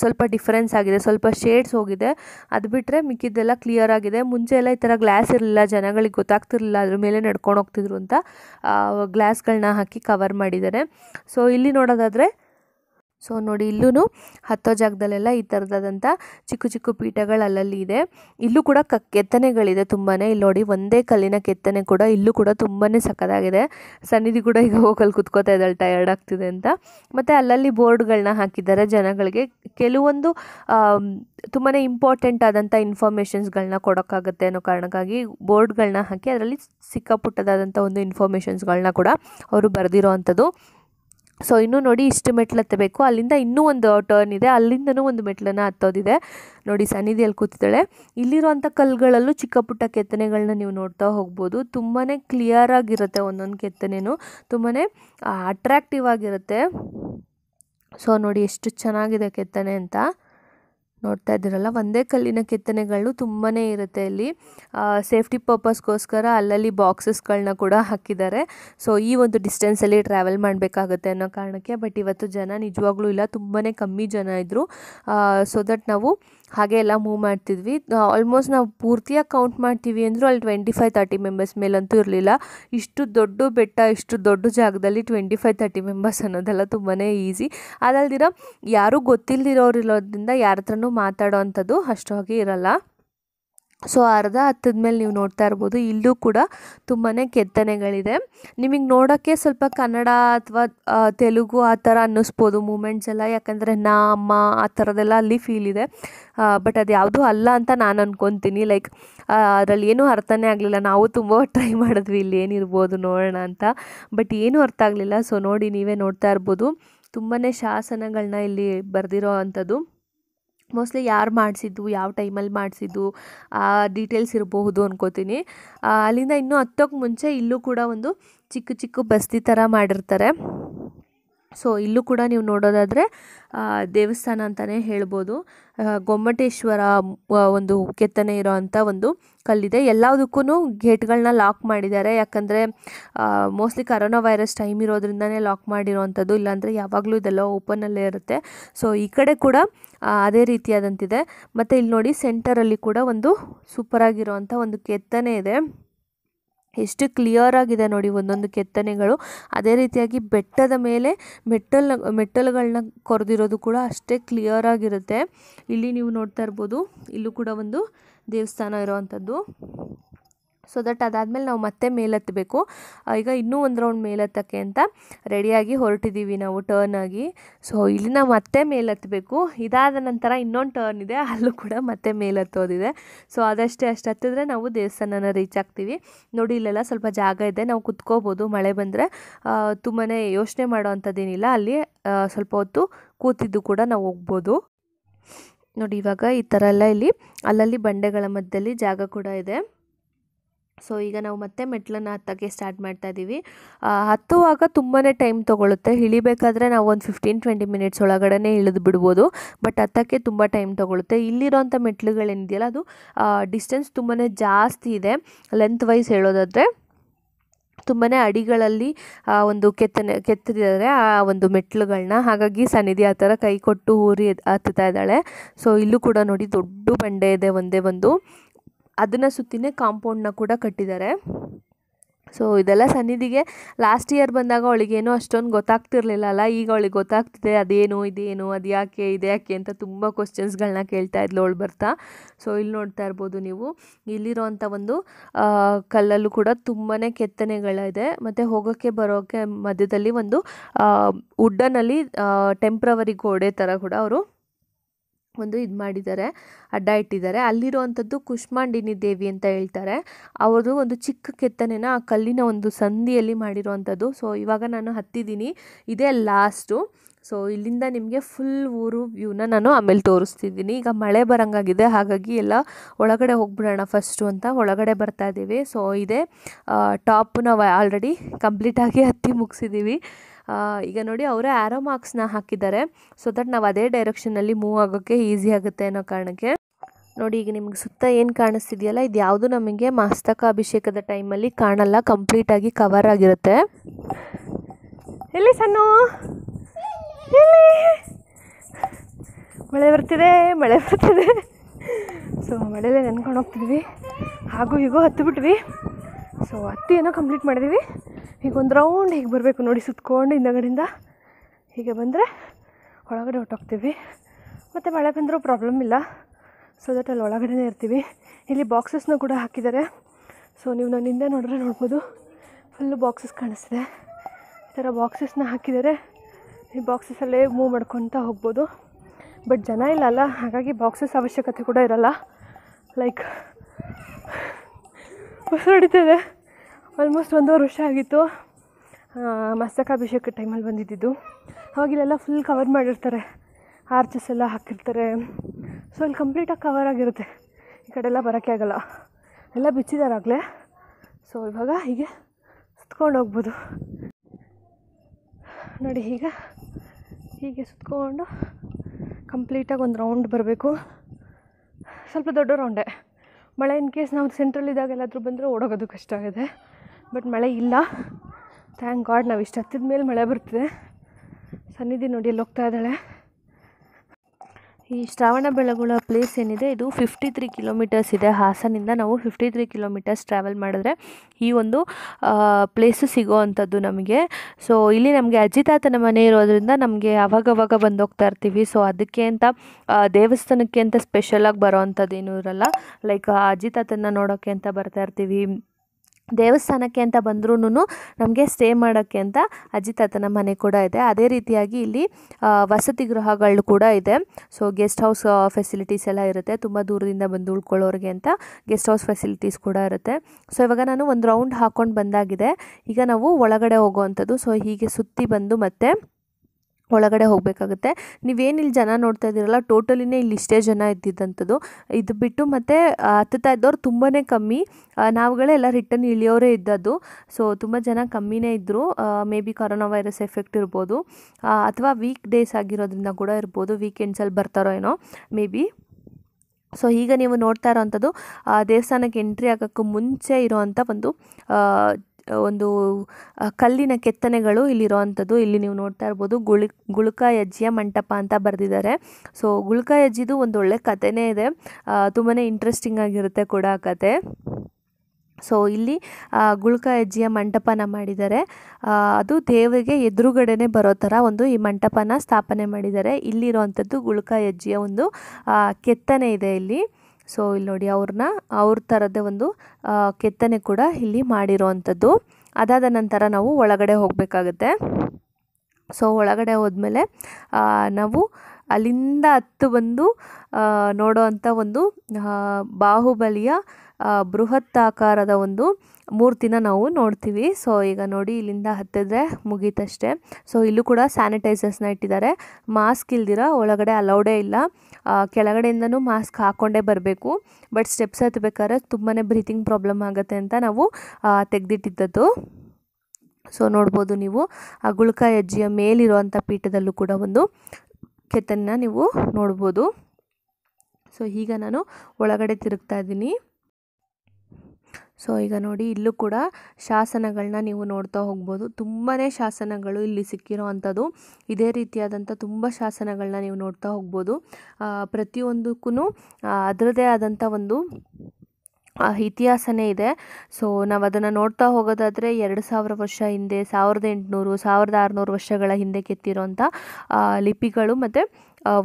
ಸ್ವಲ್ಪ ಡಿಫ್ರೆನ್ಸ್ ಆಗಿದೆ, ಸ್ವಲ್ಪ ಶೇಡ್ಸ್ ಹೋಗಿದೆ. ಅದು ಬಿಟ್ಟರೆ ಮಿಕ್ಕಿದ್ದೆಲ್ಲ ಕ್ಲಿಯರ್ ಆಗಿದೆ. ಮುಂಚೆ ಎಲ್ಲ ಈ ಥರ ಗ್ಲಾಸ್ ಇರಲಿಲ್ಲ, ಜನಗಳಿಗೆ ಗೊತ್ತಾಗ್ತಿರಲಿಲ್ಲ, ಅದ್ರ ಮೇಲೆ ನಡ್ಕೊಂಡು ಹೋಗ್ತಿದ್ರು ಅಂತ ಗ್ಲಾಸ್ಗಳನ್ನ ಹಾಕಿ ಕವರ್ ಮಾಡಿದ್ದಾರೆ. ಸೊ ಇಲ್ಲಿ ನೋಡೋದಾದರೆ ಸೊ ನೋಡಿ ಇಲ್ಲೂ ಹತ್ತೋ ಜಾಗದಲ್ಲೆಲ್ಲ ಈ ಥರದಾದಂಥ ಚಿಕ್ಕ ಚಿಕ್ಕ ಪೀಠಗಳು ಅಲ್ಲಲ್ಲಿ ಇದೆ. ಇಲ್ಲೂ ಕೂಡ ಕ, ಕೆತ್ತನೆಗಳಿದೆ ತುಂಬಾ ಇಲ್ಲಿ ನೋಡಿ, ಒಂದೇ ಕಲ್ಲಿನ ಕೆತ್ತನೆ ಕೂಡ ಇಲ್ಲೂ ಕೂಡ ತುಂಬಾ ಸಕ್ಕದಾಗಿದೆ ಸನ್ನಿಧಿ ಕೂಡ ಈಗ ಹೋಗಲ್ಲಿ ಕುತ್ಕೋತಾ ಇದ್ದಾಳೆ ಟಯರ್ಡ್ ಆಗ್ತಿದೆ ಅಂತ. ಮತ್ತು ಅಲ್ಲಲ್ಲಿ ಬೋರ್ಡ್ಗಳನ್ನ ಹಾಕಿದ್ದಾರೆ ಜನಗಳಿಗೆ. ಕೆಲವೊಂದು ತುಂಬಾ ಇಂಪಾರ್ಟೆಂಟ್ ಆದಂಥ ಇನ್ಫಾರ್ಮೇಷನ್ಸ್ಗಳನ್ನ ಕೊಡೋಕ್ಕಾಗತ್ತೆ ಅನ್ನೋ ಕಾರಣಕ್ಕಾಗಿ ಬೋರ್ಡ್ಗಳನ್ನ ಹಾಕಿ ಅದರಲ್ಲಿ ಸಿಕ್ಕಾಪುಟ್ಟದಾದಂಥ ಒಂದು ಇನ್ಫಾರ್ಮೇಷನ್ಸ್ಗಳನ್ನ ಕೂಡ ಅವರು ಬರೆದಿರೋ ಅಂಥದ್ದು ಸೊ ಇನ್ನೂ ನೋಡಿ ಇಷ್ಟು ಮೆಟ್ಲು ಹತ್ತಬೇಕು. ಅಲ್ಲಿಂದ ಇನ್ನೂ ಒಂದು ಟರ್ನ್ ಇದೆ. ಅಲ್ಲಿಂದನೂ ಒಂದು ಮೆಟ್ಲನ್ನು ಹತ್ತೋದಿದೆ. ನೋಡಿ ಸನ್ನಿಧಿಯಲ್ಲಿ ಕೂತಿದ್ದಾಳೆ. ಇಲ್ಲಿರುವಂಥ ಕಲ್ಲುಗಳಲ್ಲೂ ಚಿಕ್ಕ ಪುಟ್ಟ ಕೆತ್ತನೆಗಳನ್ನ ನೀವು ನೋಡ್ತಾ ಹೋಗ್ಬೋದು. ತುಂಬಾ ಕ್ಲಿಯರ್ ಆಗಿರುತ್ತೆ ಒಂದೊಂದು ಕೆತ್ತನೆನೂ. ತುಂಬಾ ಅಟ್ರಾಕ್ಟಿವ್ ಆಗಿರುತ್ತೆ. ಸೊ ನೋಡಿ ಎಷ್ಟು ಚೆನ್ನಾಗಿದೆ ಕೆತ್ತನೆ ಅಂತ. ನೋಡ್ತಾ ಇದ್ದೀರಲ್ಲ. ಒಂದೇ ಕಲ್ಲಿನ ಕೆತ್ತನೆಗಳು ತುಂಬಾ ಇರುತ್ತೆ ಇಲ್ಲಿ. ಸೇಫ್ಟಿ ಪರ್ಪಸ್ಗೋಸ್ಕರ ಅಲ್ಲಲ್ಲಿ ಬಾಕ್ಸಸ್ಗಳನ್ನ ಕೂಡ ಹಾಕಿದ್ದಾರೆ. ಸೊ ಈ ಒಂದು ಡಿಸ್ಟೆನ್ಸಲ್ಲಿ ಟ್ರಾವೆಲ್ ಮಾಡಬೇಕಾಗುತ್ತೆ ಅನ್ನೋ ಕಾರಣಕ್ಕೆ ಬಟ್ ಇವತ್ತು ಜನ ನಿಜವಾಗ್ಲೂ ಇಲ್ಲ ತುಂಬಾ ಕಮ್ಮಿ ಜನ ಇದ್ದರು ಸೊ ದಟ್ ನಾವು ಹಾಗೆ ಎಲ್ಲ ಮೂವ್ ಮಾಡ್ತಿದ್ವಿ. ಆಲ್ಮೋಸ್ಟ್ ನಾವು ಪೂರ್ತಿಯಾಗಿ ಕೌಂಟ್ ಮಾಡ್ತೀವಿ ಅಂದರೂ ಅಲ್ಲಿ ಟ್ವೆಂಟಿ ಫೈವ್ ತರ್ಟಿ ಮೆಂಬರ್ಸ್ ಮೇಲಂತೂ ಇರಲಿಲ್ಲ. ಇಷ್ಟು ದೊಡ್ಡ ಬೆಟ್ಟ, ಇಷ್ಟು ದೊಡ್ಡ ಜಾಗದಲ್ಲಿ ಟ್ವೆಂಟಿ ಫೈವ್ ತರ್ಟಿ ಮೆಂಬರ್ಸ್ ಅನ್ನೋದೆಲ್ಲ ತುಂಬಾ ಈಸಿ ಅದಲ್ದಿರ ಯಾರೂ ಗೊತ್ತಿಲ್ಲದಿರೋರು ಇರೋದ್ರಿಂದ ಯಾರ ಹತ್ರನೂ ಮಾತಾಡೋ ಅಂಥದ್ದು ಅಷ್ಟಾಗಿ ಇರಲ್ಲ. ಸೊ ಅರ್ಧ ಹತ್ತದ ಮೇಲೆ ನೀವು ನೋಡ್ತಾ ಇರ್ಬೋದು. ಇಲ್ಲೂ ಕೂಡ ತುಂಬಾ ಕೆತ್ತನೆಗಳಿದೆ. ನಿಮಗೆ ನೋಡೋಕ್ಕೆ ಸ್ವಲ್ಪ ಕನ್ನಡ ಅಥವಾ ತೆಲುಗು ಆ ಥರ ಅನ್ನಿಸ್ಬೋದು ಮೂಮೆಂಟ್ಸ್ ಎಲ್ಲ. ಯಾಕಂದರೆ ನಾ ಅಮ್ಮ ಆ ಥರದ್ದೆಲ್ಲ ಅಲ್ಲಿ ಫೀಲ್ ಇದೆ. ಬಟ್ ಅದು ಯಾವುದೂ ಅಲ್ಲ ಅಂತ ನಾನು ಅಂದ್ಕೊತೀನಿ ಲೈಕ್ ಅದರಲ್ಲಿ ಏನೂ ಅರ್ಥನೇ ಆಗಲಿಲ್ಲ. ನಾವು ತುಂಬ ಟ್ರೈ ಮಾಡಿದ್ವಿ. ಇಲ್ಲಿ ಏನಿರ್ಬೋದು ನೋಡೋಣ ಅಂತ. ಬಟ್ ಏನೂ ಅರ್ಥ ಆಗಲಿಲ್ಲ. ಸೊ ನೋಡಿ ನೀವೇ ನೋಡ್ತಾ ಇರ್ಬೋದು. ತುಂಬಾ ಶಾಸನಗಳನ್ನ ಇಲ್ಲಿ ಬರೆದಿರೋ ಅಂಥದ್ದು. ಮೋಸ್ಟ್ಲಿ ಯಾರು ಮಾಡಿಸಿದ್ದು, ಯಾವ ಟೈಮಲ್ಲಿ ಮಾಡಿಸಿದ್ದು, ಆ ಡೀಟೇಲ್ಸ್ ಇರಬಹುದು ಅನ್ಕೋತೀನಿ. ಅಲ್ಲಿಂದ ಇನ್ನೂ ಹತ್ತೋಕ್ಕೆ ಮುಂಚೆ ಇಲ್ಲೂ ಕೂಡ ಒಂದು ಚಿಕ್ಕ ಚಿಕ್ಕ ಬಸ್ತಿ ಥರ ಮಾಡಿರ್ತಾರೆ. ಸೊ ಇಲ್ಲೂ ಕೂಡ ನೀವು ನೋಡೋದಾದರೆ ದೇವಸ್ಥಾನ ಅಂತಲೇ ಹೇಳ್ಬೋದು. ಗೊಮ್ಮಟೇಶ್ವರ ಒಂದು ಕೆತ್ತನೆ ಇರೋ ಅಂಥ ಒಂದು ಕಲ್ಲಿದೆ. ಎಲ್ಲದಕ್ಕೂ ಗೇಟ್ಗಳನ್ನ ಲಾಕ್ ಮಾಡಿದ್ದಾರೆ. ಯಾಕಂದರೆ ಮೋಸ್ಟ್ಲಿ ಕರೋನಾ ವೈರಸ್ ಟೈಮ್ ಇರೋದ್ರಿಂದನೇ ಲಾಕ್ ಮಾಡಿರೋವಂಥದ್ದು ಇಲ್ಲಾಂದರೆ ಯಾವಾಗಲೂ ಇದೆಲ್ಲ ಓಪನಲ್ಲೇ ಇರುತ್ತೆ. ಸೊ ಈ ಕಡೆ ಕೂಡ ಅದೇ ರೀತಿಯಾದಂತಿದೆ. ಮತ್ತು ಇಲ್ಲಿ ನೋಡಿ ಸೆಂಟರಲ್ಲಿ ಕೂಡ ಒಂದು ಸೂಪರಾಗಿರೋವಂಥ ಒಂದು ಕೆತ್ತನೆ ಇದೆ. ಎಷ್ಟು ಕ್ಲಿಯರ್ ಆಗಿದೆ ನೋಡಿ ಒಂದೊಂದು ಕೆತ್ತನೆಗಳು. ಅದೇ ರೀತಿಯಾಗಿ ಬೆಟ್ಟದ ಮೇಲೆ ಮೆಟ್ಟಲ್ ಮೆಟ್ಟಲುಗಳನ್ನ ಕೊರೆದಿರೋದು ಕೂಡ ಅಷ್ಟೇ ಕ್ಲಿಯರ್ ಆಗಿರುತ್ತೆ. ಇಲ್ಲಿ ನೀವು ನೋಡ್ತಾ ಇರ್ಬೋದು, ಇಲ್ಲೂ ಕೂಡ ಒಂದು ದೇವಸ್ಥಾನ ಇರೋವಂಥದ್ದು. ಸೊ ದಟ್ ಅದಾದಮೇಲೆ ನಾವು ಮತ್ತೆ ಮೇಲೆತ್ತಬೇಕು. ಈಗ ಇನ್ನೂ ಒಂದು ರೌಂಡ್ ಮೇಲೆತ್ತಕ್ಕೆ ಅಂತ ರೆಡಿಯಾಗಿ ಹೊರಟಿದ್ದೀವಿ ನಾವು ಟರ್ನ್ ಆಗಿ. ಸೊ ಇಲ್ಲಿ ನಾವು ಮತ್ತೆ ಮೇಲೆತ್ತಬೇಕು. ಇದಾದ ನಂತರ ಇನ್ನೊಂದು ಟರ್ನ್ ಇದೆ. ಅಲ್ಲೂ ಕೂಡ ಮತ್ತೆ ಮೇಲೆತ್ತೋದಿದೆ. ಸೊ ಅದಷ್ಟೇ, ಅಷ್ಟು ಹತ್ತಿದ್ರೆ ನಾವು ದೇವಸ್ಥಾನನ ರೀಚ್ ಆಗ್ತೀವಿ. ನೋಡಿ, ಇಲ್ಲೆಲ್ಲ ಸ್ವಲ್ಪ ಜಾಗ ಇದೆ. ನಾವು ಕುತ್ಕೋಬೋದು. ಮಳೆ ಬಂದರೆ ತುಂಬಾ ಯೋಚನೆ ಮಾಡೋ ಅಂಥದ್ದೇನಿಲ್ಲ ಅಲ್ಲಿ ಸ್ವಲ್ಪ ಹೊತ್ತು ಕೂತಿದ್ದು ಕೂಡ ನಾವು ಹೋಗ್ಬೋದು. ನೋಡಿ, ಇವಾಗ ಈ ಥರ ಎಲ್ಲ ಇಲ್ಲಿ, ಅಲ್ಲಲ್ಲಿ ಬಂಡೆಗಳ ಮಧ್ಯದಲ್ಲಿ ಜಾಗ ಕೂಡ ಇದೆ. ಸೊ ಈಗ ನಾವು ಮತ್ತೆ ಮೆಟ್ಲನ್ನು ಹತ್ತೋಕ್ಕೆ ಸ್ಟಾರ್ಟ್ ಮಾಡ್ತಾ ಇದ್ದೀವಿ ಹತ್ತುವಾಗ ತುಂಬಾ ಟೈಮ್ ತೊಗೊಳುತ್ತೆ. ಇಳಿಬೇಕಾದ್ರೆ ನಾವು ಒಂದು ಫಿಫ್ಟೀನ್ ಟ್ವೆಂಟಿ ಮಿನಿಟ್ಸ್ ಒಳಗಡೆ ಇಳಿದು ಬಿಡ್ಬೋದು. ಬಟ್ ಹತ್ತಕ್ಕೆ ತುಂಬ ಟೈಮ್ ತೊಗೊಳುತ್ತೆ. ಇಲ್ಲಿರೋಂಥ ಮೆಟ್ಲುಗಳೇನಿದೆಯಲ್ಲ, ಅದು ಡಿಸ್ಟೆನ್ಸ್ ತುಂಬಾ ಜಾಸ್ತಿ ಇದೆ. ಲೆಂತ್ ವೈಸ್ ಹೇಳೋದಾದರೆ ತುಂಬಾ ಅಡಿಗಳಲ್ಲಿ ಒಂದು ಕೆತ್ತನೆ, ಕೆತ್ತಿದ್ದಾರೆ ಆ ಒಂದು ಮೆಟ್ಲುಗಳನ್ನ ಹಾಗಾಗಿ ಸನ್ನಿಧಿ ಆ ಥರ ಕೈ ಕೊಟ್ಟು ಊರಿ ಹತ್ತುತ್ತಾ ಇದ್ದಾಳೆ. ಸೊ ಇಲ್ಲೂ ಕೂಡ ನೋಡಿ ದೊಡ್ಡ ಬಂಡೆ ಇದೆ ಒಂದೇ ಒಂದು. ಅದನ್ನು ಸುತ್ತಿನೇ ಕಾಂಪೌಂಡ್ನ ಕೂಡ ಕಟ್ಟಿದ್ದಾರೆ. ಸೊ ಇದೆಲ್ಲ ಸನ್ನಿಧಿಗೆ ಲಾಸ್ಟ್ ಇಯರ್ ಬಂದಾಗ ಅವಳಿಗೇನೋ ಅಷ್ಟೊಂದು ಗೊತ್ತಾಗ್ತಿರ್ಲಿಲ್ಲ ಅಲ್ಲ ಈಗ ಅವಳಿಗೆ ಗೊತ್ತಾಗ್ತಿದೆ ಅದೇನು, ಇದೇನು, ಅದು ಯಾಕೆ, ಇದೆ ಯಾಕೆ ಅಂತ ತುಂಬ ಕ್ವಶನ್ಸ್ಗಳನ್ನ ಕೇಳ್ತಾ ಇದ್ಲು ಅವಳು ಬರ್ತಾ. ಸೊ ಇಲ್ಲಿ ನೋಡ್ತಾ ಇರ್ಬೋದು ನೀವು. ಇಲ್ಲಿರೋವಂಥ ಒಂದು ಕಲ್ಲಲ್ಲೂ ಕೂಡ ತುಂಬಾ ಕೆತ್ತನೆಗಳಿದೆ ಮತ್ತು ಹೋಗೋಕ್ಕೆ ಬರೋಕ್ಕೆ ಮಧ್ಯದಲ್ಲಿ ಒಂದು ವುಡ್ಡನಲ್ಲಿ ಟೆಂಪ್ರವರಿ ಗೋಡೆ ಥರ ಕೂಡ ಅವರು ಒಂದು ಇದು ಮಾಡಿದ್ದಾರೆ, ಅಡ್ಡ ಇಟ್ಟಿದ್ದಾರೆ. ಅಲ್ಲಿರುವಂಥದ್ದು ಕುಷ್ಮಾಂಡಿನಿ ದೇವಿ ಅಂತ ಹೇಳ್ತಾರೆ. ಅವರು ಒಂದು ಚಿಕ್ಕ ಕೆತ್ತನೆನ ಆ ಕಲ್ಲಿನ ಒಂದು ಸಂಧಿಯಲ್ಲಿ ಮಾಡಿರುವಂಥದ್ದು. ಸೊ ಇವಾಗ ನಾನು ಹತ್ತಿದ್ದೀನಿ. ಇದೇ ಲಾಸ್ಟು ಸೊ ಇಲ್ಲಿಂದ ನಿಮಗೆ ಫುಲ್ ಊರು ವ್ಯೂನ ನಾನು ಆಮೇಲೆ ತೋರಿಸ್ತಿದ್ದೀನಿ. ಈಗ ಮಳೆ ಬರಂಗಾಗಿದೆ, ಹಾಗಾಗಿ ಎಲ್ಲ ಒಳಗಡೆ ಹೋಗ್ಬಿಡೋಣ ಫಸ್ಟು ಅಂತ. ಒಳಗಡೆ ಬರ್ತಾ ಇದ್ದೀವಿ. ಸೊ ಇದೇ ಟಾಪ್ ನಾವು ಆಲ್ರೆಡಿ ಕಂಪ್ಲೀಟಾಗಿ ಹತ್ತಿ ಮುಗಿಸಿದ್ದೀವಿ. ಈಗ ನೋಡಿ ಅವರೇ ಆ್ಯರೋ ಮಾರ್ಕ್ಸ್ನ ಹಾಕಿದ್ದಾರೆ. ಸೊ ದಟ್ ನಾವು ಅದೇ ಡೈರೆಕ್ಷನಲ್ಲಿ ಮೂವ್ ಆಗೋಕ್ಕೆ ಈಸಿ ಆಗುತ್ತೆ ಅನ್ನೋ ಕಾರಣಕ್ಕೆ. ನೋಡಿ ಈಗ ನಿಮ್ಗೆ ಸುತ್ತ ಏನು ಕಾಣಿಸ್ತಿದೆಯಲ್ಲ, ಇದು ಯಾವುದು ನಮಗೆ ಮಸ್ತಕ ಅಭಿಷೇಕದ ಟೈಮಲ್ಲಿ ಕಾಣಲ್ಲ ಕಂಪ್ಲೀಟಾಗಿ ಕವರ್ ಆಗಿರುತ್ತೆ. ಎಲ್ಲಿ ಸಣ್ಣ ಮಳೆ ಬರ್ತಿದೆ ಮಳೆ ಬರ್ತಿದೆ. ಸೊ ಮಳೆಯಲ್ಲೇ ನೆನ್ಕೊಂಡು ಹೋಗ್ತಿದ್ವಿ. ಹಾಗೂ ಹೀಗೂ ಹತ್ತು ಬಿಟ್ವಿ ಸೊ ಹತ್ತಿ ಏನೋ ಕಂಪ್ಲೀಟ್ ಮಾಡಿದ್ದೀವಿ ಈಗ ಒಂದು ರೌಂಡ್ ಹೀಗೆ ಬರಬೇಕು ನೋಡಿ ಸುತ್ಕೊಂಡು ಹಿಂದಗಡೆಯಿಂದ. ಹೀಗೆ ಬಂದರೆ ಒಳಗಡೆ ಹೊಟ್ಟೋಗ್ತೀವಿ ಮತ್ತು ಮಳೆ ಬಂದರೂ ಪ್ರಾಬ್ಲಮ್ ಇಲ್ಲ. ಸೊ ದಟ್ ಅಲ್ಲಿ ಒಳಗಡೆನೇ ಇರ್ತೀವಿ. ಇಲ್ಲಿ ಬಾಕ್ಸಸ್ನ ಕೂಡ ಹಾಕಿದ್ದಾರೆ. ಸೊ ನೀವು ನಾನು ಹಿಂದೆ ನೋಡಿದ್ರೆ ನೋಡ್ಬೋದು. ಫುಲ್ಲು ಬಾಕ್ಸಸ್ ಕಾಣಿಸ್ತಿದೆ. ಈ ಥರ ಬಾಕ್ಸಸ್ನ ಹಾಕಿದ್ದಾರೆ. ಈ ಬಾಕ್ಸಸಲ್ಲೇ ಮೂವ್ ಮಾಡ್ಕೊತ ಹೋಗ್ಬೋದು. ಬಟ್ ಜನ ಇಲ್ಲ ಅಲ್ಲ, ಹಾಗಾಗಿ ಬಾಕ್ಸಸ್ ಅವಶ್ಯಕತೆ ಕೂಡ ಇರಲ್ಲ. ಲೈಕ್ ಹೊಡಿತಿದೆ ಆಲ್ಮೋಸ್ಟ್ ಒಂದೂವರೆ ವರ್ಷ ಆಗಿತ್ತು. ಮಸ್ತಕಾಭಿಷೇಕ ಟೈಮಲ್ಲಿ ಬಂದಿದ್ದಿದ್ದು. ಅವಾಗಿಲ್ಲೆಲ್ಲ ಫುಲ್ ಕವರ್ ಮಾಡಿರ್ತಾರೆ. ಆರ್ಚಸ್ ಎಲ್ಲ ಹಾಕಿರ್ತಾರೆ. ಸೊ ಅಲ್ಲಿ ಕಂಪ್ಲೀಟಾಗಿ ಕವರ್ ಆಗಿರುತ್ತೆ. ಈ ಕಡೆ ಎಲ್ಲ ಬರೋಕ್ಕೆ ಆಗಲ್ಲ. ಎಲ್ಲ ಬಿಚ್ಚಿದಾರಾಗಲೇ ಸೊ ಇವಾಗ ಹೀಗೆ ಸುತ್ಕೊಂಡು ಹೋಗ್ಬೋದು. ನೋಡಿ, ಈಗ ಹೀಗೆ ಸುತ್ಕೊಂಡು ಕಂಪ್ಲೀಟಾಗಿ ಒಂದು ರೌಂಡ್ ಬರಬೇಕು. ಸ್ವಲ್ಪ ದೊಡ್ಡ ರೌಂಡೇ ಮಳೆ ಇನ್ ಕೇಸ್ ನಾವು ಸೆಂಟ್ರಲ್ಲಿದ್ದಾಗ ಎಲ್ಲಾದರೂ ಬಂದರೆ ಓಡೋಗೋದು ಕಷ್ಟ ಆಗಿದೆ ಬಟ್ ಮಳೆ ಇಲ್ಲ. ಥ್ಯಾಂಕ್ ಗಾಡ್ ನಾವು ಇಷ್ಟು ಹತ್ತಿದ ಮೇಲೆ ಮಳೆ ಬರ್ತಿದೆ. ಸನ್ನಿಧಿ ನೋಡಿ ಅಲ್ಲಿ ಹೋಗ್ತಾ ಇದ್ದಾಳೆ. ಈ ಶ್ರಾವಣ ಬೆಳಗುಳ ಪ್ಲೇಸ್ ಏನಿದೆ, ಇದು ಫಿಫ್ಟಿ ತ್ರೀ ಕಿಲೋಮೀಟರ್ಸ್ ಇದೆ. ಹಾಸನಿಂದ ನಾವು ಫಿಫ್ಟಿ ತ್ರೀ ಕಿಲೋಮೀಟರ್ಸ್ ಟ್ರಾವೆಲ್ ಮಾಡಿದ್ರೆ ಈ ಒಂದು ಪ್ಲೇಸು ಸಿಗೋ ಅಂಥದ್ದು ನಮಗೆ. ಸೊ ಇಲ್ಲಿ ನಮಗೆ ಅಜಿತಾತನ ಮನೆ ಇರೋದ್ರಿಂದ ನಮಗೆ ಅವಾಗವಾಗ ಬಂದು ಹೋಗ್ತಾ ಇರ್ತೀವಿ. ಸೊ ಅದಕ್ಕೆ ಅಂತ ದೇವಸ್ಥಾನಕ್ಕೆ ಅಂತ ಸ್ಪೆಷಲಾಗಿ ಬರೋ ಅಂಥದ್ದು ಏನೂ ಇರಲ್ಲ. ಲೈಕ್ ಅಜಿತಾತನ ತಾತನ ನೋಡೋಕ್ಕೆ ಅಂತ ಬರ್ತಾ ಇರ್ತೀವಿ. ದೇವಸ್ಥಾನಕ್ಕೆ ಅಂತ ಬಂದ್ರೂ ನಮಗೆ ಸ್ಟೇ ಮಾಡೋಕ್ಕೆ ಅಂತ ಅಜ್ಜಿ ತಾತನ ಮನೆ ಕೂಡ ಇದೆ. ಅದೇ ರೀತಿಯಾಗಿ ಇಲ್ಲಿ ವಸತಿ ಗೃಹಗಳು ಕೂಡ ಇದೆ. ಸೊ ಗೆಸ್ಟ್ ಹೌಸ್ ಫೆಸಿಲಿಟೀಸ್ ಎಲ್ಲ ಇರುತ್ತೆ. ತುಂಬ ದೂರದಿಂದ ಬಂದು ಉಳ್ಕೊಳ್ಳೋರಿಗೆ ಅಂತ ಗೆಸ್ಟ್ ಹೌಸ್ ಫೆಸಿಲಿಟೀಸ್ ಕೂಡ ಇರುತ್ತೆ. ಸೊ ಇವಾಗ ನಾನು ಒಂದು ರೌಂಡ್ ಹಾಕ್ಕೊಂಡು ಬಂದಾಗಿದೆ. ಈಗ ನಾವು ಒಳಗಡೆ ಹೋಗುವಂಥದ್ದು. ಸೊ ಹೀಗೆ ಸುತ್ತಿ ಬಂದು ಮತ್ತೆ ಒಳಗಡೆ ಹೋಗಬೇಕಾಗುತ್ತೆ. ನೀವೇನು ಇಲ್ಲಿ ಜನ ನೋಡ್ತಾ ಇದ್ದೀರಲ್ಲ, ಟೋಟಲಿನೇ ಇಲ್ಲಿ ಇಷ್ಟೇ ಜನ ಇದ್ದಿದ್ದಂಥದ್ದು. ಇದು ಬಿಟ್ಟು ಮತ್ತು ಹತ್ತುತ್ತಾ ಇದ್ದವ್ರು ತುಂಬಾ ಕಮ್ಮಿ. ನಾವುಗಳೇ ಎಲ್ಲ ರಿಟರ್ನ್ ಇಳಿಯೋರೇ ಇದ್ದದ್ದು. ಸೊ, ತುಂಬ ಜನ ಕಮ್ಮಿನೇ ಇದ್ದರು maybe corona virus effect ಇರ್ಬೋದು. ಅಥವಾ ವೀಕ್ ಡೇಸ್ ಆಗಿರೋದ್ರಿಂದ ಕೂಡ ಇರ್ಬೋದು. ವೀಕೆಂಡ್ಸಲ್ಲಿ ಬರ್ತಾರೋ ಏನೋ, ಮೇ ಬಿ. ಸೊ, ಈಗ ನೀವು ನೋಡ್ತಾ ಇರೋವಂಥದ್ದು ದೇವಸ್ಥಾನಕ್ಕೆ ಎಂಟ್ರಿ ಆಗೋಕ್ಕೂ ಮುಂಚೆ ಇರೋವಂಥ ಒಂದು ಒಂದು ಕಲ್ಲಿನ ಕೆತ್ತನೆಗಳು ಇಲ್ಲಿರುವಂಥದ್ದು. ಇಲ್ಲಿ ನೀವು ನೋಡ್ತಾ ಇರ್ಬೋದು ಗುಳಿ ಗುಳುಕಾಯಜ್ಜಿಯ ಮಂಟಪ ಅಂತ ಬರೆದಿದ್ದಾರೆ. ಸೊ ಗುಳುಕಾಯಜ್ಜಿದು ಒಂದು ಒಳ್ಳೆ ಕಥೆನೇ ಇದೆ. ತುಂಬಾ ಇಂಟ್ರೆಸ್ಟಿಂಗ್ ಆಗಿರುತ್ತೆ ಕೂಡ ಆ ಕತೆ. ಸೊ ಇಲ್ಲಿ ಆ, ಗುಳ್ಕ ಹೆಜ್ಜೆಯ ಮಂಟಪನ ಮಾಡಿದ್ದಾರೆ. ಅದು ದೇವರಿಗೆ ಎದುರುಗಡೆನೆ ಬರೋ ಥರ ಒಂದು ಈ ಮಂಟಪನ ಸ್ಥಾಪನೆ ಮಾಡಿದ್ದಾರೆ. ಇಲ್ಲಿರುವಂಥದ್ದು ಗುಳ್ಕ ಹೆಜ್ಜೆಯ ಒಂದು ಕೆತ್ತನೆ ಇದೆ ಇಲ್ಲಿ. ಸೊ ಇಲ್ಲಿ ನೋಡಿ ಅವ್ರನ್ನ ಅವ್ರ ಥರದ್ದೇ ಒಂದು ಕೆತ್ತನೆ ಕೂಡ ಇಲ್ಲಿ ಮಾಡಿರೋವಂಥದ್ದು. ಅದಾದ ನಂತರ ನಾವು ಒಳಗಡೆ ಹೋಗಬೇಕಾಗತ್ತೆ. ಸೊ ಒಳಗಡೆ ಹೋದ್ಮೇಲೆ ನಾವು ಅಲ್ಲಿಂದ ಹತ್ತು ಬಂದು ಆ, ನೋಡೋ ಅಂಥ ಒಂದು ಬಾಹುಬಲಿಯ ಬೃಹತ್ ಆಕಾರದ ಒಂದು ಮೂರ್ತಿನ ನಾವು ನೋಡ್ತೀವಿ. ಸೊ ಈಗ ನೋಡಿ, ಇಲ್ಲಿಂದ ಹತ್ತಿದ್ರೆ ಮುಗೀತಷ್ಟೇ. ಸೊ ಇಲ್ಲೂ ಕೂಡ ಸ್ಯಾನಿಟೈಸರ್ಸ್ನ ಇಟ್ಟಿದ್ದಾರೆ. ಮಾಸ್ಕ್ ಇಲ್ದಿರ ಒಳಗಡೆ ಅಲೌಡೇ ಇಲ್ಲ. ಕೆಳಗಡೆಯಿಂದನೂ ಮಾಸ್ಕ್ ಹಾಕ್ಕೊಂಡೇ ಬರಬೇಕು. ಬಟ್ ಸ್ಟೆಪ್ಸ್ ಹತ್ತಬೇಕಾದ್ರೆ ತುಂಬಾ ಬ್ರೀತಿಂಗ್ ಪ್ರಾಬ್ಲಮ್ ಆಗುತ್ತೆ ಅಂತ ನಾವು ತೆಗೆದಿಟ್ಟಿದ್ದದ್ದು. ಸೊ ನೋಡ್ಬೋದು ನೀವು. ಆ, ಗುಳ್ಕ ಹೆಜ್ಜೆಯ ಮೇಲಿರುವಂಥ ಪೀಠದಲ್ಲೂ ಕೂಡ ಒಂದು ಕೆತ್ತನ್ನ ನೀವು ನೋಡ್ಬೋದು. ಸೊ ಈಗ ನಾನು ಒಳಗಡೆ ತಿರುಗ್ತಾ ಇದ್ದೀನಿ. ಸೊ, ಈಗ ನೋಡಿ ಇಲ್ಲೂ ಕೂಡ ಶಾಸನಗಳನ್ನ ನೀವು ನೋಡ್ತಾ ಹೋಗ್ಬೋದು. ತುಂಬಾ ಶಾಸನಗಳು ಇಲ್ಲಿ ಸಿಕ್ಕಿರೋ ಅಂಥದ್ದು ಇದೇ ರೀತಿಯಾದಂಥ ತುಂಬ ಶಾಸನಗಳನ್ನ ನೀವು ನೋಡ್ತಾ ಹೋಗ್ಬೋದು. ಪ್ರತಿಯೊಂದಕ್ಕೂ ಅದರದ್ದೇ ಆದಂಥ ಒಂದು ಇತಿಹಾಸನೇ ಇದೆ. ಸೊ ನಾವು ಅದನ್ನು ನೋಡ್ತಾ ಹೋಗೋದಾದರೆ ಎರಡು ಸಾವಿರ ವರ್ಷ ಹಿಂದೆ, ಸಾವಿರದ ಎಂಟುನೂರು, ಸಾವಿರದ ಆರುನೂರು ವರ್ಷಗಳ ಹಿಂದೆ ಕೆತ್ತಿರೋಂಥ ಲಿಪಿಗಳು ಮತ್ತು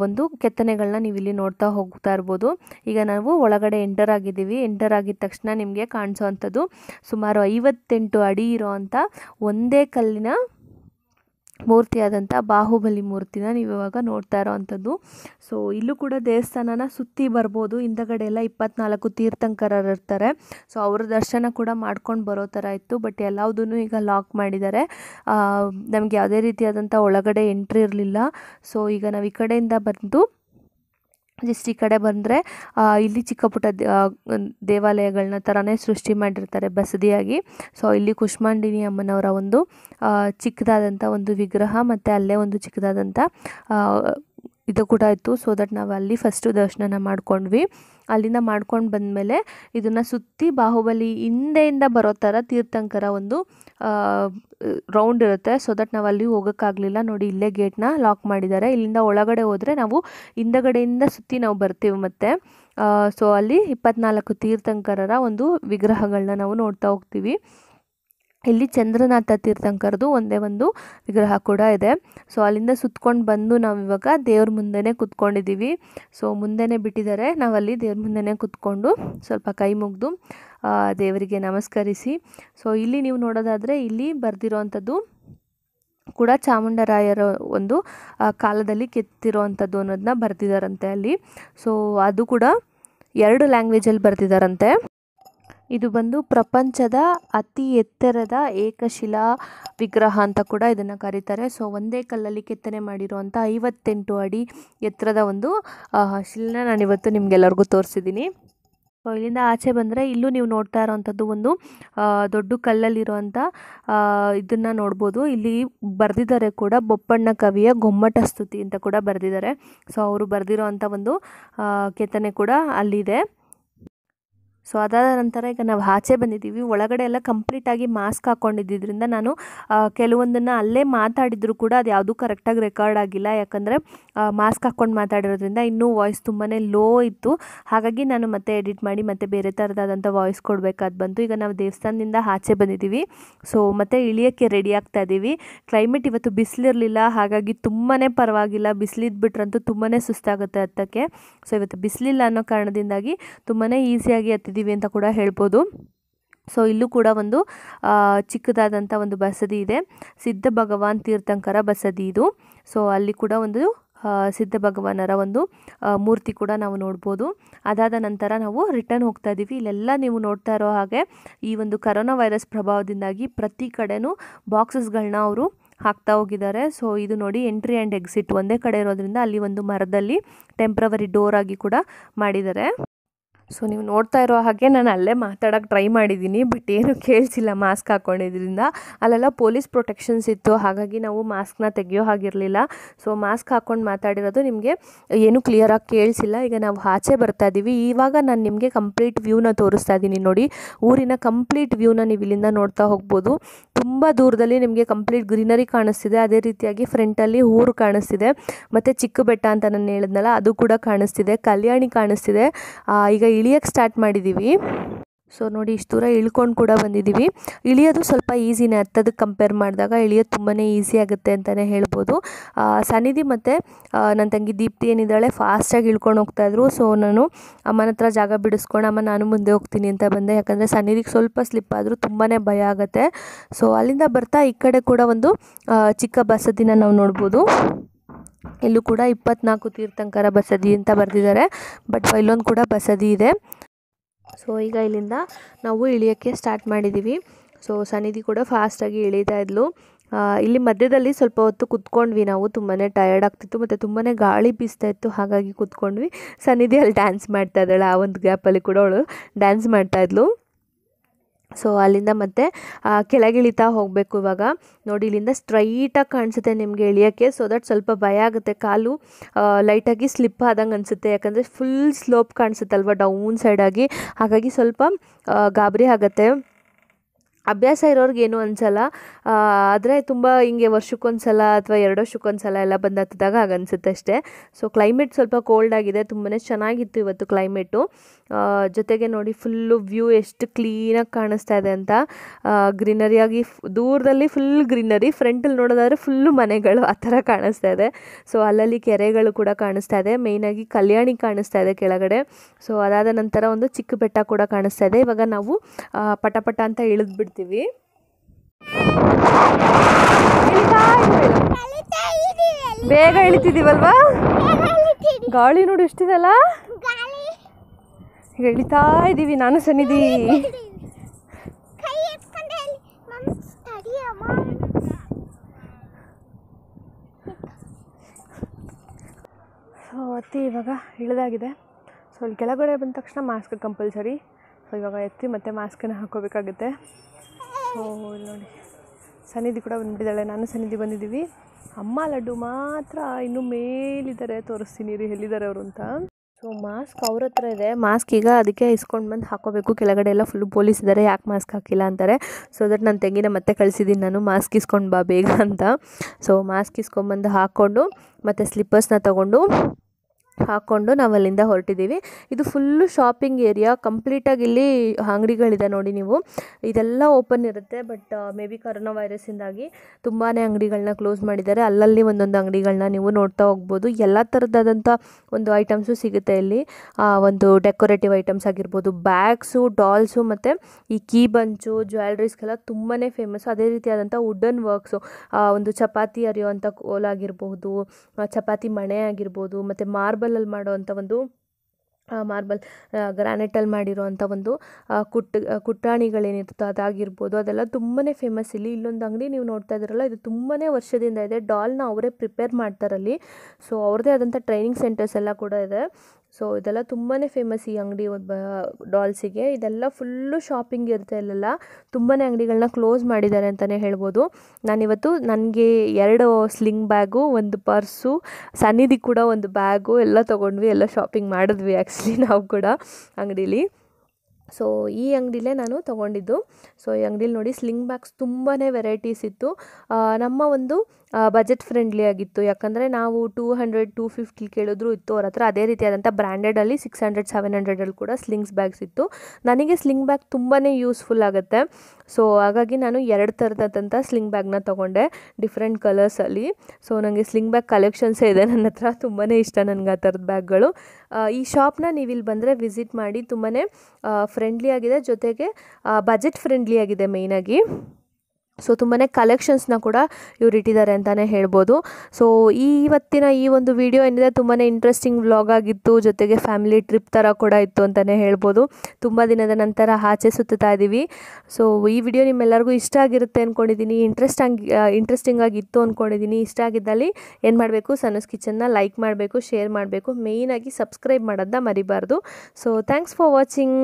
ಒಂದು ಕೆತ್ತನೆಗಳನ್ನ ನೀವು ಇಲ್ಲಿ ನೋಡ್ತಾ ಹೋಗ್ತಾ ಇರ್ಬೋದು. ಈಗ ನಾವು ಒಳಗಡೆ ಎಂಟರ್ ಆಗಿದ್ದೀವಿ. ಎಂಟರ್ ಆಗಿದ ತಕ್ಷಣ ನಿಮಗೆ ಕಾಣಿಸೋ ಅಂಥದ್ದು ಸುಮಾರು ಐವತ್ತೆಂಟು ಅಡಿ ಇರೋವಂಥ ಒಂದೇ ಕಲ್ಲಿನ ಮೂರ್ತಿಯಾದಂಥ ಬಾಹುಬಲಿ ಮೂರ್ತಿನ ನೀವು ಇವಾಗ ನೋಡ್ತಾ ಇರೋವಂಥದ್ದು. ಸೊ ಇಲ್ಲೂ ಕೂಡ ದೇವಸ್ಥಾನನ ಸುತ್ತಿ ಬರ್ಬೋದು. ಹಿಂದಗಡೆ ಎಲ್ಲ ಇಪ್ಪತ್ನಾಲ್ಕು ತೀರ್ಥಂಕರರು ಇರ್ತಾರೆ. ಸೊ ಅವರ ದರ್ಶನ ಕೂಡ ಮಾಡ್ಕೊಂಡು ಬರೋ ಥರ ಇತ್ತು. ಬಟ್ ಎಲ್ಲವುದೂ ಈಗ ಲಾಕ್ ಮಾಡಿದ್ದಾರೆ. ನಮಗೆ ಯಾವುದೇ ರೀತಿಯಾದಂಥ ಒಳಗಡೆ ಎಂಟ್ರಿ ಇರಲಿಲ್ಲ. ಸೊ ಈಗ ನಾವು ಈ ಕಡೆಯಿಂದ ಬಂದು ಜಸ್ಟ್ ಈ ಕಡೆ ಬಂದರೆ ಇಲ್ಲಿ ಚಿಕ್ಕ ಪುಟ್ಟ ದೇವಾಲಯಗಳನ್ನ ಥರನೇ ಸೃಷ್ಟಿ ಮಾಡಿರ್ತಾರೆ ಬಸದಿಯಾಗಿ. ಸೊ, ಇಲ್ಲಿ ಕುಷ್ಮಾಂಡಿನಿ ಅಮ್ಮನವರ ಒಂದು ಚಿಕ್ಕದಾದಂಥ ಒಂದು ವಿಗ್ರಹ ಮತ್ತು ಅಲ್ಲೇ ಒಂದು ಚಿಕ್ಕದಾದಂಥ ಇದು ಕೂಡ ಇತ್ತು. ಸೊ ದಟ್ ನಾವು ಅಲ್ಲಿ ಫಸ್ಟು ದರ್ಶನ ಮಾಡ್ಕೊಂಡ್ವಿ. ಅಲ್ಲಿಂದ ಮಾಡ್ಕೊಂಡು ಬಂದಮೇಲೆ ಇದನ್ನು ಸುತ್ತಿ ಬಾಹುಬಲಿ ಹಿಂದೆಯಿಂದ ಬರೋ ಥರ ತೀರ್ಥಂಕರ ಒಂದು ರೌಂಡ್ ಇರುತ್ತೆ. ಸೊ ದಟ್ ನಾವು ಅಲ್ಲಿ ಹೋಗೋಕ್ಕಾಗಲಿಲ್ಲ. ನೋಡಿ, ಇಲ್ಲೇ ಗೇಟ್ನ ಲಾಕ್ ಮಾಡಿದ್ದಾರೆ ಇಲ್ಲಿಂದ ಒಳಗಡೆ ಹೋದರೆ ನಾವು ಹಿಂದಗಡೆಯಿಂದ ಸುತ್ತಿ ನಾವು ಬರ್ತೀವಿ ಮತ್ತೆ. ಸೊ ಅಲ್ಲಿ ಇಪ್ಪತ್ನಾಲ್ಕು ತೀರ್ಥಂಕರರ ಒಂದು ವಿಗ್ರಹಗಳನ್ನ ನಾವು ನೋಡ್ತಾ ಹೋಗ್ತೀವಿ. ಇಲ್ಲಿ ಚಂದ್ರನಾಥ ತೀರ್ಥಂಕರದು ಒಂದೇ ಒಂದು ವಿಗ್ರಹ ಕೂಡ ಇದೆ. ಸೊ ಅಲ್ಲಿಂದ ಸುತ್ಕೊಂಡು ಬಂದು ನಾವು ಇವಾಗ ದೇವ್ರ ಮುಂದೆನೇ ಕುತ್ಕೊಂಡಿದ್ದೀವಿ ಸೊ ಮುಂದೆನೇ ಬಿಟ್ಟಿದ್ದಾರೆ ನಾವಲ್ಲಿ ದೇವ್ರ ಮುಂದೆನೇ ಕುತ್ಕೊಂಡು ಸ್ವಲ್ಪ ಕೈ ಮುಗಿದು ದೇವರಿಗೆ ನಮಸ್ಕರಿಸಿ. ಸೊ ಇಲ್ಲಿ ನೀವು ನೋಡೋದಾದರೆ ಇಲ್ಲಿ ಬರೆದಿರೋವಂಥದ್ದು ಕೂಡ ಚಾಮುಂಡರಾಯರ ಒಂದು ಕಾಲದಲ್ಲಿ ಕೆತ್ತಿರೋವಂಥದ್ದು ಅನ್ನೋದನ್ನ ಬರೆದಿದ್ದಾರಂತೆ ಅಲ್ಲಿ. ಸೊ ಅದು ಕೂಡ ಎರಡು ಲ್ಯಾಂಗ್ವೇಜಲ್ಲಿ ಬರೆದಿದ್ದಾರಂತೆ ಇದು ಬಂದು ಪ್ರಪಂಚದ ಅತಿ ಎತ್ತರದ ಏಕಶಿಲಾ ವಿಗ್ರಹ ಅಂತ ಕೂಡ ಇದನ್ನು ಕರೀತಾರೆ. ಸೊ ಒಂದೇ ಕಲ್ಲಲ್ಲಿ ಕೆತ್ತನೆ ಮಾಡಿರುವಂಥ ಐವತ್ತೆಂಟು ಅಡಿ ಎತ್ತರದ ಒಂದು ಶಿಲೆನ ನಾನು ಇವತ್ತು ನಿಮ್ಗೆಲ್ಲರಿಗೂ ತೋರಿಸಿದ್ದೀನಿ. ಸೊ, ಇಲ್ಲಿಂದ ಆಚೆ ಬಂದರೆ ಇಲ್ಲೂ ನೀವು ನೋಡ್ತಾ ಇರೋವಂಥದ್ದು ಒಂದು ದೊಡ್ಡ ಕಲ್ಲಲ್ಲಿರುವಂಥ ಇದನ್ನು ನೋಡ್ಬೋದು. ಇಲ್ಲಿ ಬರೆದಿದ್ದಾರೆ ಕೂಡ ಬೊಪ್ಪಣ್ಣ ಕವಿಯ ಗೊಮ್ಮಟ ಸ್ತುತಿ ಅಂತ ಕೂಡ ಬರೆದಿದ್ದಾರೆ. ಸೊ, ಅವರು ಬರೆದಿರೋ ಒಂದು ಕೆತ್ತನೆ ಕೂಡ ಅಲ್ಲಿದೆ. ಸೊ ಅದಾದ ನಂತರ ಈಗ ನಾವು ಆಚೆ ಬಂದಿದ್ದೀವಿ. ಒಳಗಡೆ ಎಲ್ಲ ಕಂಪ್ಲೀಟಾಗಿ ಮಾಸ್ಕ್ ಹಾಕ್ಕೊಂಡಿದ್ದರಿಂದ ನಾನು ಕೆಲವೊಂದನ್ನು ಅಲ್ಲೇ ಮಾತಾಡಿದರೂ ಕೂಡ ಅದು ಯಾವುದೂ ಕರೆಕ್ಟಾಗಿ ರೆಕಾರ್ಡ್ ಆಗಿಲ್ಲ. ಯಾಕಂದರೆ ಮಾಸ್ಕ್ ಹಾಕ್ಕೊಂಡು ಮಾತಾಡಿರೋದ್ರಿಂದ ಇನ್ನೂ ವಾಯ್ಸ್ ತುಂಬಾ ಲೋ ಇತ್ತು. ಹಾಗಾಗಿ ನಾನು ಮತ್ತೆ ಎಡಿಟ್ ಮಾಡಿ ಮತ್ತೆ ಬೇರೆ ಥರದಾದಂಥ ವಾಯ್ಸ್ ಕೊಡಬೇಕಾದ್ ಬಂತು. ಈಗ ನಾವು ದೇವಸ್ಥಾನದಿಂದ ಆಚೆ ಬಂದಿದ್ದೀವಿ. ಸೊ ಮತ್ತೆ ಇಳಿಯೋಕ್ಕೆ ರೆಡಿ ಆಗ್ತಾ ಇದ್ದೀವಿ. ಕ್ಲೈಮೇಟ್ ಇವತ್ತು ಬಿಸಿಲಿರಲಿಲ್ಲ. ಹಾಗಾಗಿ ತುಂಬಾ ಪರವಾಗಿಲ್ಲ. ಬಿಸಿಲಿದ್ಬಿಟ್ರಂತೂ ತುಂಬಾ ಸುಸ್ತಾಗುತ್ತೆ ಹತ್ತಕ್ಕೆ. ಸೊ ಇವತ್ತು ಬಿಸಿಲಿಲ್ಲ ಅನ್ನೋ ಕಾರಣದಿಂದಾಗಿ ತುಂಬಾ ಈಸಿಯಾಗಿ ಹತ್ತಿದ್ದೀವಿ ಅಂತ ಕೂಡ ಹೇಳ್ಬೋದು. ಸೊ ಇಲ್ಲೂ ಕೂಡ ಒಂದು ಚಿಕ್ಕದಾದಂಥ ಒಂದು ಬಸದಿ ಇದೆ. ಸಿದ್ಧ ಭಗವಾನ್ ತೀರ್ಥಂಕರ ಬಸದಿ ಇದು. ಸೊ ಅಲ್ಲಿ ಕೂಡ ಒಂದು ಸಿದ್ಧ ಭಗವಾನರ ಒಂದು ಮೂರ್ತಿ ಕೂಡ ನಾವು ನೋಡ್ಬೋದು. ಅದಾದ ನಂತರ ನಾವು ರಿಟರ್ನ್ ಹೋಗ್ತಾ ಇದ್ದೀವಿ ಇಲ್ಲೆಲ್ಲ ನೀವು ನೋಡ್ತಾ ಇರೋ ಹಾಗೆ ಈ ಒಂದು ಕರೋನಾ ವೈರಸ್ ಪ್ರಭಾವದಿಂದಾಗಿ ಪ್ರತಿ ಕಡೆನೂ ಬಾಕ್ಸಸ್ಗಳನ್ನ ಅವರು ಹಾಕ್ತಾ ಹೋಗಿದ್ದಾರೆ. ಸೊ ಇದು ನೋಡಿ ಎಂಟ್ರಿ ಆ್ಯಂಡ್ ಎಕ್ಸಿಟ್ ಒಂದೇ ಕಡೆ ಇರೋದ್ರಿಂದ ಅಲ್ಲಿ ಒಂದು ಮರದಲ್ಲಿ ಟೆಂಪ್ರವರಿ ಡೋರ್ ಆಗಿ ಕೂಡ ಮಾಡಿದ್ದಾರೆ. ಸೊ ನೀವು ನೋಡ್ತಾ ಇರೋ ಹಾಗೆ ನಾನು ಅಲ್ಲೇ ಮಾತಾಡೋಕ್ಕೆ ಟ್ರೈ ಮಾಡಿದ್ದೀನಿ ಬಟ್ ಏನು ಕೇಳಿಸಿಲ್ಲ ಮಾಸ್ಕ್ ಹಾಕ್ಕೊಂಡಿದ್ರಿಂದ ಅಲ್ಲೆಲ್ಲ ಪೊಲೀಸ್ ಪ್ರೊಟೆಕ್ಷನ್ಸ್ ಇತ್ತು, ಹಾಗಾಗಿ ನಾವು ಮಾಸ್ಕ್ನ ತೆಗಿಯೋ ಹಾಗಿರಲಿಲ್ಲ. ಸೊ ಮಾಸ್ಕ್ ಹಾಕ್ಕೊಂಡು ಮಾತಾಡಿರೋದು ನಿಮಗೆ ಏನು ಕ್ಲಿಯರಾಗಿ ಕೇಳಿಸಿಲ್ಲ. ಈಗ ನಾವು ಆಚೆ ಬರ್ತಾ ಇದ್ದೀವಿ ಇವಾಗ ನಾನು ನಿಮಗೆ ಕಂಪ್ಲೀಟ್ ವ್ಯೂನ ತೋರಿಸ್ತಾ ಇದ್ದೀನಿ ನೋಡಿ. ಊರಿನ ಕಂಪ್ಲೀಟ್ ವ್ಯೂನ ನೀವು ಇಲ್ಲಿಂದ ನೋಡ್ತಾ ಹೋಗ್ಬೋದು. ತುಂಬ ದೂರದಲ್ಲಿ ನಿಮಗೆ ಕಂಪ್ಲೀಟ್ ಗ್ರೀನರಿ ಕಾಣಿಸ್ತಿದೆ. ಅದೇ ರೀತಿಯಾಗಿ ಫ್ರಂಟಲ್ಲಿ ಊರು ಕಾಣಿಸ್ತಿದೆ. ಮತ್ತು ಚಿಕ್ಕ ಬೆಟ್ಟ ಅಂತ ನಾನು ಹೇಳಿದ್ನಲ್ಲ, ಅದು ಕೂಡ ಕಾಣಿಸ್ತಿದೆ. ಕಲ್ಯಾಣಿ ಕಾಣಿಸ್ತಿದೆ. ಈಗ ಇಳಿಯೋಕ್ಕೆ ಸ್ಟಾರ್ಟ್ ಮಾಡಿದ್ದೀವಿ ಸೊ ನೋಡಿ ಇಷ್ಟು ದೂರ ಇಳ್ಕೊಂಡು ಕೂಡ ಬಂದಿದ್ದೀವಿ ಇಳಿಯೋದು ಸ್ವಲ್ಪ ಈಸಿನೇ ಹತ್ತದಕ್ಕೆ ಕಂಪೇರ್ ಮಾಡಿದಾಗ ಇಳಿಯೋದು ತುಂಬಾ ಈಸಿ ಆಗುತ್ತೆ ಅಂತಲೇ ಹೇಳ್ಬೋದು. ಸನ್ನಿಧಿ ಮತ್ತು ನನ್ನ ತಂಗಿ ದೀಪ್ತಿ ಏನಿದ್ದಾಳೆ ಫಾಸ್ಟಾಗಿ ಇಳ್ಕೊಂಡು ಹೋಗ್ತಾಯಿದ್ರು ಸೊ ನಾನು ಅಮ್ಮನ ಹತ್ರ ಜಾಗ ಬಿಡಿಸ್ಕೊಂಡು, ಅಮ್ಮ, ನಾನು ಮುಂದೆ ಹೋಗ್ತೀನಿ ಅಂತ ಬಂದೆ. ಯಾಕಂದರೆ ಸನ್ನಿಧಿಗೆ ಸ್ವಲ್ಪ ಸ್ಲಿಪ್ ಆದರೂ ತುಂಬಾ ಭಯ ಆಗುತ್ತೆ. ಸೊ ಅಲ್ಲಿಂದ ಬರ್ತಾ ಈ ಕಡೆ ಕೂಡ ಒಂದು ಚಿಕ್ಕ ಬಸದಿನ ನಾವು ನೋಡ್ಬೋದು. ಇಲ್ಲೂ ಕೂಡ ಇಪ್ಪತ್ನಾಲ್ಕು ತೀರ್ಥಂಕರ ಬಸದಿ ಅಂತ ಬರೆದಿದ್ದಾರೆ. ಬಟ್ ಇಲ್ಲೊಂದು ಕೂಡ ಬಸದಿ ಇದೆ. ಸೊ ಈಗ ಇಲ್ಲಿಂದ ನಾವು ಇಳಿಯೋಕ್ಕೆ ಸ್ಟಾರ್ಟ್ ಮಾಡಿದ್ದೀವಿ ಸೊ ಸನ್ನಿಧಿ ಕೂಡ ಫಾಸ್ಟಾಗಿ ಇಳೀತಾ ಇದ್ಲು. ಇಲ್ಲಿ ಮಧ್ಯದಲ್ಲಿ ಸ್ವಲ್ಪ ಹೊತ್ತು ಕುತ್ಕೊಂಡ್ವಿ ನಾವು. ತುಂಬಾ ಟಯರ್ಡ್ ಆಗ್ತಿತ್ತು. ಮತ್ತು ತುಂಬಾ ಗಾಳಿ ಬೀಸ್ತಾ ಇತ್ತು. ಹಾಗಾಗಿ ಕುತ್ಕೊಂಡ್ವಿ. ಸನ್ನಿಧಿ ಅಲ್ಲಿ ಡ್ಯಾನ್ಸ್ ಮಾಡ್ತಾ ಇದ್ದಾಳೆ. ಆ ಒಂದು ಗ್ಯಾಪಲ್ಲಿ ಕೂಡ ಅವಳು ಡ್ಯಾನ್ಸ್ ಮಾಡ್ತಾಯಿದ್ಲು ಸೊ ಅಲ್ಲಿಂದ ಮತ್ತೆ ಕೆಳಗಿಳಿತಾ ಹೋಗಬೇಕು ಇವಾಗ. ನೋಡಿ, ಇಲ್ಲಿಂದ ಸ್ಟ್ರೈಟಾಗಿ ಕಾಣಿಸುತ್ತೆ ನಿಮಗೆ ಇಳಿಯೋಕ್ಕೆ ಸೊ ದಟ್ ಸ್ವಲ್ಪ ಭಯ ಆಗುತ್ತೆ. ಕಾಲು ಲೈಟಾಗಿ ಸ್ಲಿಪ್ ಆದಂಗೆ ಅನಿಸುತ್ತೆ. ಯಾಕಂದರೆ ಫುಲ್ ಸ್ಲೋಪ್ ಕಾಣಿಸುತ್ತಲ್ವ ಡೌನ್ ಸೈಡಾಗಿ ಹಾಗಾಗಿ ಸ್ವಲ್ಪ ಗಾಬರಿ ಆಗುತ್ತೆ. ಅಭ್ಯಾಸ ಇರೋರ್ಗೆ ಏನೂ ಅನಿಸಲ್ಲ ಆದರೆ ತುಂಬ ಹಿಂಗೆ ವರ್ಷಕ್ಕೊಂದ್ಸಲ ಅಥವಾ ಎರಡು ವರ್ಷಕ್ಕೊಂದ್ಸಲ ಎಲ್ಲ ಬಂದ ಹತ್ತಿದಾಗ ಹಾಗೆ ಅನಿಸುತ್ತೆ ಅಷ್ಟೇ. ಸೊ ಕ್ಲೈಮೇಟ್ ಸ್ವಲ್ಪ ಕೋಲ್ಡ್ ಆಗಿದೆ ತುಂಬಾ ಚೆನ್ನಾಗಿತ್ತು ಇವತ್ತು ಕ್ಲೈಮೇಟು ಜೊತೆಗೆ ನೋಡಿ ಫುಲ್ಲು ವ್ಯೂ ಎಷ್ಟು ಕ್ಲೀನಾಗಿ ಕಾಣಿಸ್ತಾ ಇದೆ ಅಂತ. ಗ್ರೀನರಿಯಾಗಿ ದೂರದಲ್ಲಿ ಫುಲ್ ಗ್ರೀನರಿ ಫ್ರಂಟಲ್ಲಿ ನೋಡೋದಾದ್ರೆ ಫುಲ್ಲು ಮನೆಗಳು ಆ ಥರ ಕಾಣಿಸ್ತಾ ಇದೆ. ಸೊ ಅಲ್ಲಲ್ಲಿ ಕೆರೆಗಳು ಕೂಡ ಕಾಣಿಸ್ತಾ ಇದೆ. ಮೇಯ್ನಾಗಿ ಕಲ್ಯಾಣಿ ಕಾಣಿಸ್ತಾ ಇದೆ ಕೆಳಗಡೆ. ಸೊ ಅದಾದ ನಂತರ ಒಂದು ಚಿಕ್ಕ ಬೆಟ್ಟ ಕೂಡ ಕಾಣಿಸ್ತಾ ಇದೆ. ಇವಾಗ ನಾವು ಪಟಪಟ ಪಟ ಪಟ ಅಂತ ಇಳಿದು ಬಿಡ್ತೀವಿ ಬೇಗ ಇಳಿತಿದ್ದೀವಲ್ವಾ ಗಾಳಿ ನೋಡಿ ಇಷ್ಟಿದಲ್ಲ ಈಗ ಇಳಿತಾ ಇದ್ದೀವಿ ನಾನು ಸನ್ನಿಧಿ. ಸೊ ಅತ್ತಿ ಇವಾಗ ಇಳಿದಾಗಿದೆ. ಸೊ ಅಲ್ಲಿ ಕೆಳಗಡೆ ಬಂದ ತಕ್ಷಣ ಮಾಸ್ಕ್ ಕಂಪಲ್ಸರಿ ಸೊ ಇವಾಗ ಎತ್ತಿ ಮತ್ತೆ ಮಾಸ್ಕನ್ನು ಹಾಕೋಬೇಕಾಗುತ್ತೆ ಸೊ ಇಲ್ಲಿ ನೋಡಿ. ಸನ್ನಿಧಿ ಕೂಡ ಬಂದ್ಬಿಟ್ಟಿದ್ದಾಳೆ ನಾನು ಸನ್ನಿಧಿ ಬಂದಿದ್ದೀವಿ. ಅಮ್ಮ ಲಡ್ಡು ಮಾತ್ರ ಇನ್ನೂ ಮೇಲಿದ್ದಾರೆ. ತೋರಿಸ್ತೀನಿ ರೀ ಎಲ್ಲಿದ್ದಾರೆ ಅವರು ಅಂತ. ಸೊ ಮಾಸ್ಕ್ ಅವ್ರ ಹತ್ರ ಇದೆ. ಮಾಸ್ಕ್ ಈಗ ಅದಕ್ಕೆ ಇಸ್ಕೊಂಡು ಬಂದು ಹಾಕೋಬೇಕು ಕೆಳಗಡೆ ಎಲ್ಲ ಫುಲ್ ಪೊಲೀಸ್ ಇದ್ದಾರೆ ಯಾಕೆ ಮಾಸ್ಕ್ ಹಾಕಿಲ್ಲ ಅಂತಾರೆ. ಸೊ ದಟ್ ನನ್ನ ತೆಂಗಿನ ಮತ್ತೆ ಕಳಿಸಿದ್ದೀನಿ ನಾನು. ಮಾಸ್ಕ್ ಇಸ್ಕೊಂಡು ಬಾ ಬೇಗ ಅಂತ. ಸೊ ಮಾಸ್ಕ್ ಇಸ್ಕೊಂಬಂದು ಹಾಕ್ಕೊಂಡು ಮತ್ತು ಸ್ಲಿಪ್ಪರ್ಸ್ನ ತೊಗೊಂಡು ಹಾಕ್ಕೊಂಡು ನಾವು ಅಲ್ಲಿಂದ ಹೊರಟಿದ್ದೀವಿ. ಇದು ಫುಲ್ಲು ಶಾಪಿಂಗ್ ಏರಿಯಾ ಕಂಪ್ಲೀಟಾಗಿ ಇಲ್ಲಿ ಅಂಗಡಿಗಳಿದೆ ನೋಡಿ ನೀವು. ಇದೆಲ್ಲ ಓಪನ್ ಇರುತ್ತೆ ಬಟ್ ಮೇ ಬಿ ಕೊರೋನಾ ವೈರಸ್ಸಿಂದಾಗಿ ತುಂಬಾ ಅಂಗಡಿಗಳನ್ನ ಕ್ಲೋಸ್ ಮಾಡಿದ್ದಾರೆ. ಅಲ್ಲಲ್ಲಿ ಒಂದೊಂದು ಅಂಗಡಿಗಳನ್ನ ನೀವು ನೋಡ್ತಾ ಹೋಗ್ಬೋದು. ಎಲ್ಲ ಥರದಾದಂಥ ಒಂದು ಐಟಮ್ಸು ಸಿಗುತ್ತೆ ಇಲ್ಲಿ. ಒಂದು ಡೆಕೋರೇಟಿವ್ ಐಟಮ್ಸ್ ಆಗಿರ್ಬೋದು. ಬ್ಯಾಗ್ಸು ಡಾಲ್ಸು ಮತ್ತು ಈ ಕೀ ಬಂಚು ಜ್ಯುವೆಲ್ರೀಸ್ಗೆಲ್ಲ ತುಂಬಾ ಫೇಮಸ್ ಅದೇ ರೀತಿಯಾದಂಥ ವುಡನ್ ವರ್ಕ್ಸು ಒಂದು ಚಪಾತಿ ಅರಿಯುವಂಥ ಕೋಲಾಗಿರ್ಬಹುದು ಆ, ಚಪಾತಿ ಮಣೆ ಆಗಿರ್ಬೋದು ಮತ್ತು ಮಾರ್ಬಲಲ್ಲಿ ಮಾಡೋವಂಥ ಒಂದು ಮಾರ್ಬಲ್ ಗ್ರಾನೈಟಲ್ಲಿ ಮಾಡಿರೋವಂಥ ಒಂದು ಆ, ಕುಟ್ ಕುಟ್ಟಾಣಿಗಳೇನಿರುತ್ತೋ ಅದಾಗಿರ್ಬೋದು. ಅದೆಲ್ಲ ತುಂಬಾ ಫೇಮಸ್ ಇಲ್ಲಿ. ಇಲ್ಲೊಂದು ಅಂಗಡಿ ನೀವು ನೋಡ್ತಾ ಇದ್ದೀರಲ್ಲ ಇದು ತುಂಬಾ ವರ್ಷದಿಂದ ಇದೆ. ಡಾಲ್ನ ಅವರೇ ಪ್ರಿಪೇರ್ ಮಾಡ್ತಾರಲ್ಲಿ. ಸೊ ಅವ್ರದ್ದೇ ಆದಂಥ ಟ್ರೈನಿಂಗ್ ಸೆಂಟರ್ಸ್ ಎಲ್ಲ ಕೂಡ ಇದೆ. ಸೊ, ಇದೆಲ್ಲ ತುಂಬಾ ಫೇಮಸ್ ಈ ಅಂಗಡಿ ಡಾಲ್ಸಿಗೆ ಇದೆಲ್ಲ ಫುಲ್ಲು ಶಾಪಿಂಗ್ ಇರುತ್ತೆ ಇಲ್ಲೆಲ್ಲ ತುಂಬಾ ಅಂಗಡಿಗಳನ್ನ ಕ್ಲೋಸ್ ಮಾಡಿದ್ದಾರೆ ಅಂತಲೇ ಹೇಳ್ಬೋದು. ನಾನಿವತ್ತು ನನಗೆ ಎರಡು ಸ್ಲಿಂಗ್ ಬ್ಯಾಗು ಒಂದು ಪರ್ಸು ಸನ್ನಿಧಿ ಕೂಡ ಒಂದು ಬ್ಯಾಗು ಎಲ್ಲ ತೊಗೊಂಡ್ವಿ. ಎಲ್ಲ ಶಾಪಿಂಗ್ ಮಾಡಿದ್ವಿ ಆ್ಯಕ್ಚುಲಿ ನಾವು ಕೂಡ ಅಂಗಡೀಲಿ. ಸೊ ಈ ಅಂಗಡಿಲೇ ನಾನು ತೊಗೊಂಡಿದ್ದು. ಸೊ ಈ ಅಂಗಡಿಲಿ ನೋಡಿ ಸ್ಲಿಂಗ್ ಬ್ಯಾಗ್ಸ್ ತುಂಬಾ ವೆರೈಟೀಸ್ ಇತ್ತು. ನಮ್ಮ ಒಂದು ಬಜೆಟ್ ಫ್ರೆಂಡ್ಲಿ ಆಗಿತ್ತು. ಯಾಕಂದರೆ ನಾವು ಟೂ ಹಂಡ್ರೆಡ್ ಟೂ ಫಿಫ್ಟಿ ಕೇಳಿದ್ರು ಇತ್ತು ಅವ್ರ ಹತ್ರ. ಅದೇ ರೀತಿಯಾದಂಥ ಬ್ರ್ಯಾಂಡೆಡಲ್ಲಿ ಸಿಕ್ಸ್ ಹಂಡ್ರೆಡ್ ಸೆವೆನ್ ಹಂಡ್ರೆಡಲ್ಲಿ ಕೂಡ ಸ್ಲಿಂಗ್ಸ್ ಬ್ಯಾಗ್ಸ್ ಇತ್ತು. ನನಗೆ ಸ್ಲಿಂಗ್ ಬ್ಯಾಗ್ ತುಂಬಾ ಯೂಸ್ಫುಲ್ ಆಗುತ್ತೆ. ಸೊ ಹಾಗಾಗಿ ನಾನು ಎರಡು ಥರದಂಥ ಸ್ಲಿಂಗ್ ಬ್ಯಾಗ್ನ ತೊಗೊಂಡೆ ಡಿಫ್ರೆಂಟ್ ಕಲರ್ಸಲ್ಲಿ ಸೊ ನನಗೆ ಸ್ಲಿಂಗ್ ಬ್ಯಾಗ್ ಕಲೆಕ್ಷನ್ಸೇ ಇದೆ. ನನ್ನ ಹತ್ರ ತುಂಬಾ ಇಷ್ಟ ನನಗೆ ಆ ಥರದ ಬ್ಯಾಗ್ಗಳು ಈ ಶಾಪ್ನ ನೀವು ಇಲ್ಲಿ ಬಂದರೆ ವಿಸಿಟ್ ಮಾಡಿ ತುಂಬಾ ಫ್ರೆಂಡ್ಲಿ ಆಗಿದೆ. ಜೊತೆಗೆ ಬಜೆಟ್ ಫ್ರೆಂಡ್ಲಿ ಆಗಿದೆ ಮೇಯ್ನಾಗಿ ಸೊ ತುಂಬಾ ಕಲೆಕ್ಷನ್ಸ್ನ ಕೂಡ ಇವ್ರು ಇಟ್ಟಿದ್ದಾರೆ ಅಂತಲೇ ಹೇಳ್ಬೋದು. ಸೊ ಇವತ್ತಿನ ಈ ಒಂದು ವಿಡಿಯೋ ಏನಿದೆ ತುಂಬಾ ಇಂಟ್ರೆಸ್ಟಿಂಗ್ ವ್ಲಾಗ್ ಆಗಿತ್ತು. ಜೊತೆಗೆ ಫ್ಯಾಮಿಲಿ ಟ್ರಿಪ್ ಥರ ಕೂಡ ಇತ್ತು ಅಂತಲೇ ಹೇಳ್ಬೋದು. ತುಂಬ ದಿನದ ನಂತರ ಆಚೆ ಸುತ್ತಾ ಇದ್ದೀವಿ ಸೊ ಈ ವಿಡಿಯೋ ನಿಮ್ಮೆಲ್ಲರಿಗೂ ಇಷ್ಟ ಆಗಿರುತ್ತೆ ಅಂದ್ಕೊಂಡಿದ್ದೀನಿ ಇಂಟ್ರೆಸ್ಟ್ ಆಗಿ ಇಂಟ್ರೆಸ್ಟಿಂಗ್ ಆಗಿತ್ತು ಅಂದ್ಕೊಂಡಿದ್ದೀನಿ ಇಷ್ಟ ಆಗಿದ್ದಲ್ಲಿ ಏನು ಮಾಡಬೇಕು? ಸನಸ್ ಕಿಚನ್ನ ಲೈಕ್ ಮಾಡಬೇಕು ಶೇರ್ ಮಾಡಬೇಕು. ಮೇಯ್ನಾಗಿ ಸಬ್ಸ್ಕ್ರೈಬ್ ಮಾಡೋದನ್ನ ಮರಿಬಾರ್ದು. So thanks for watching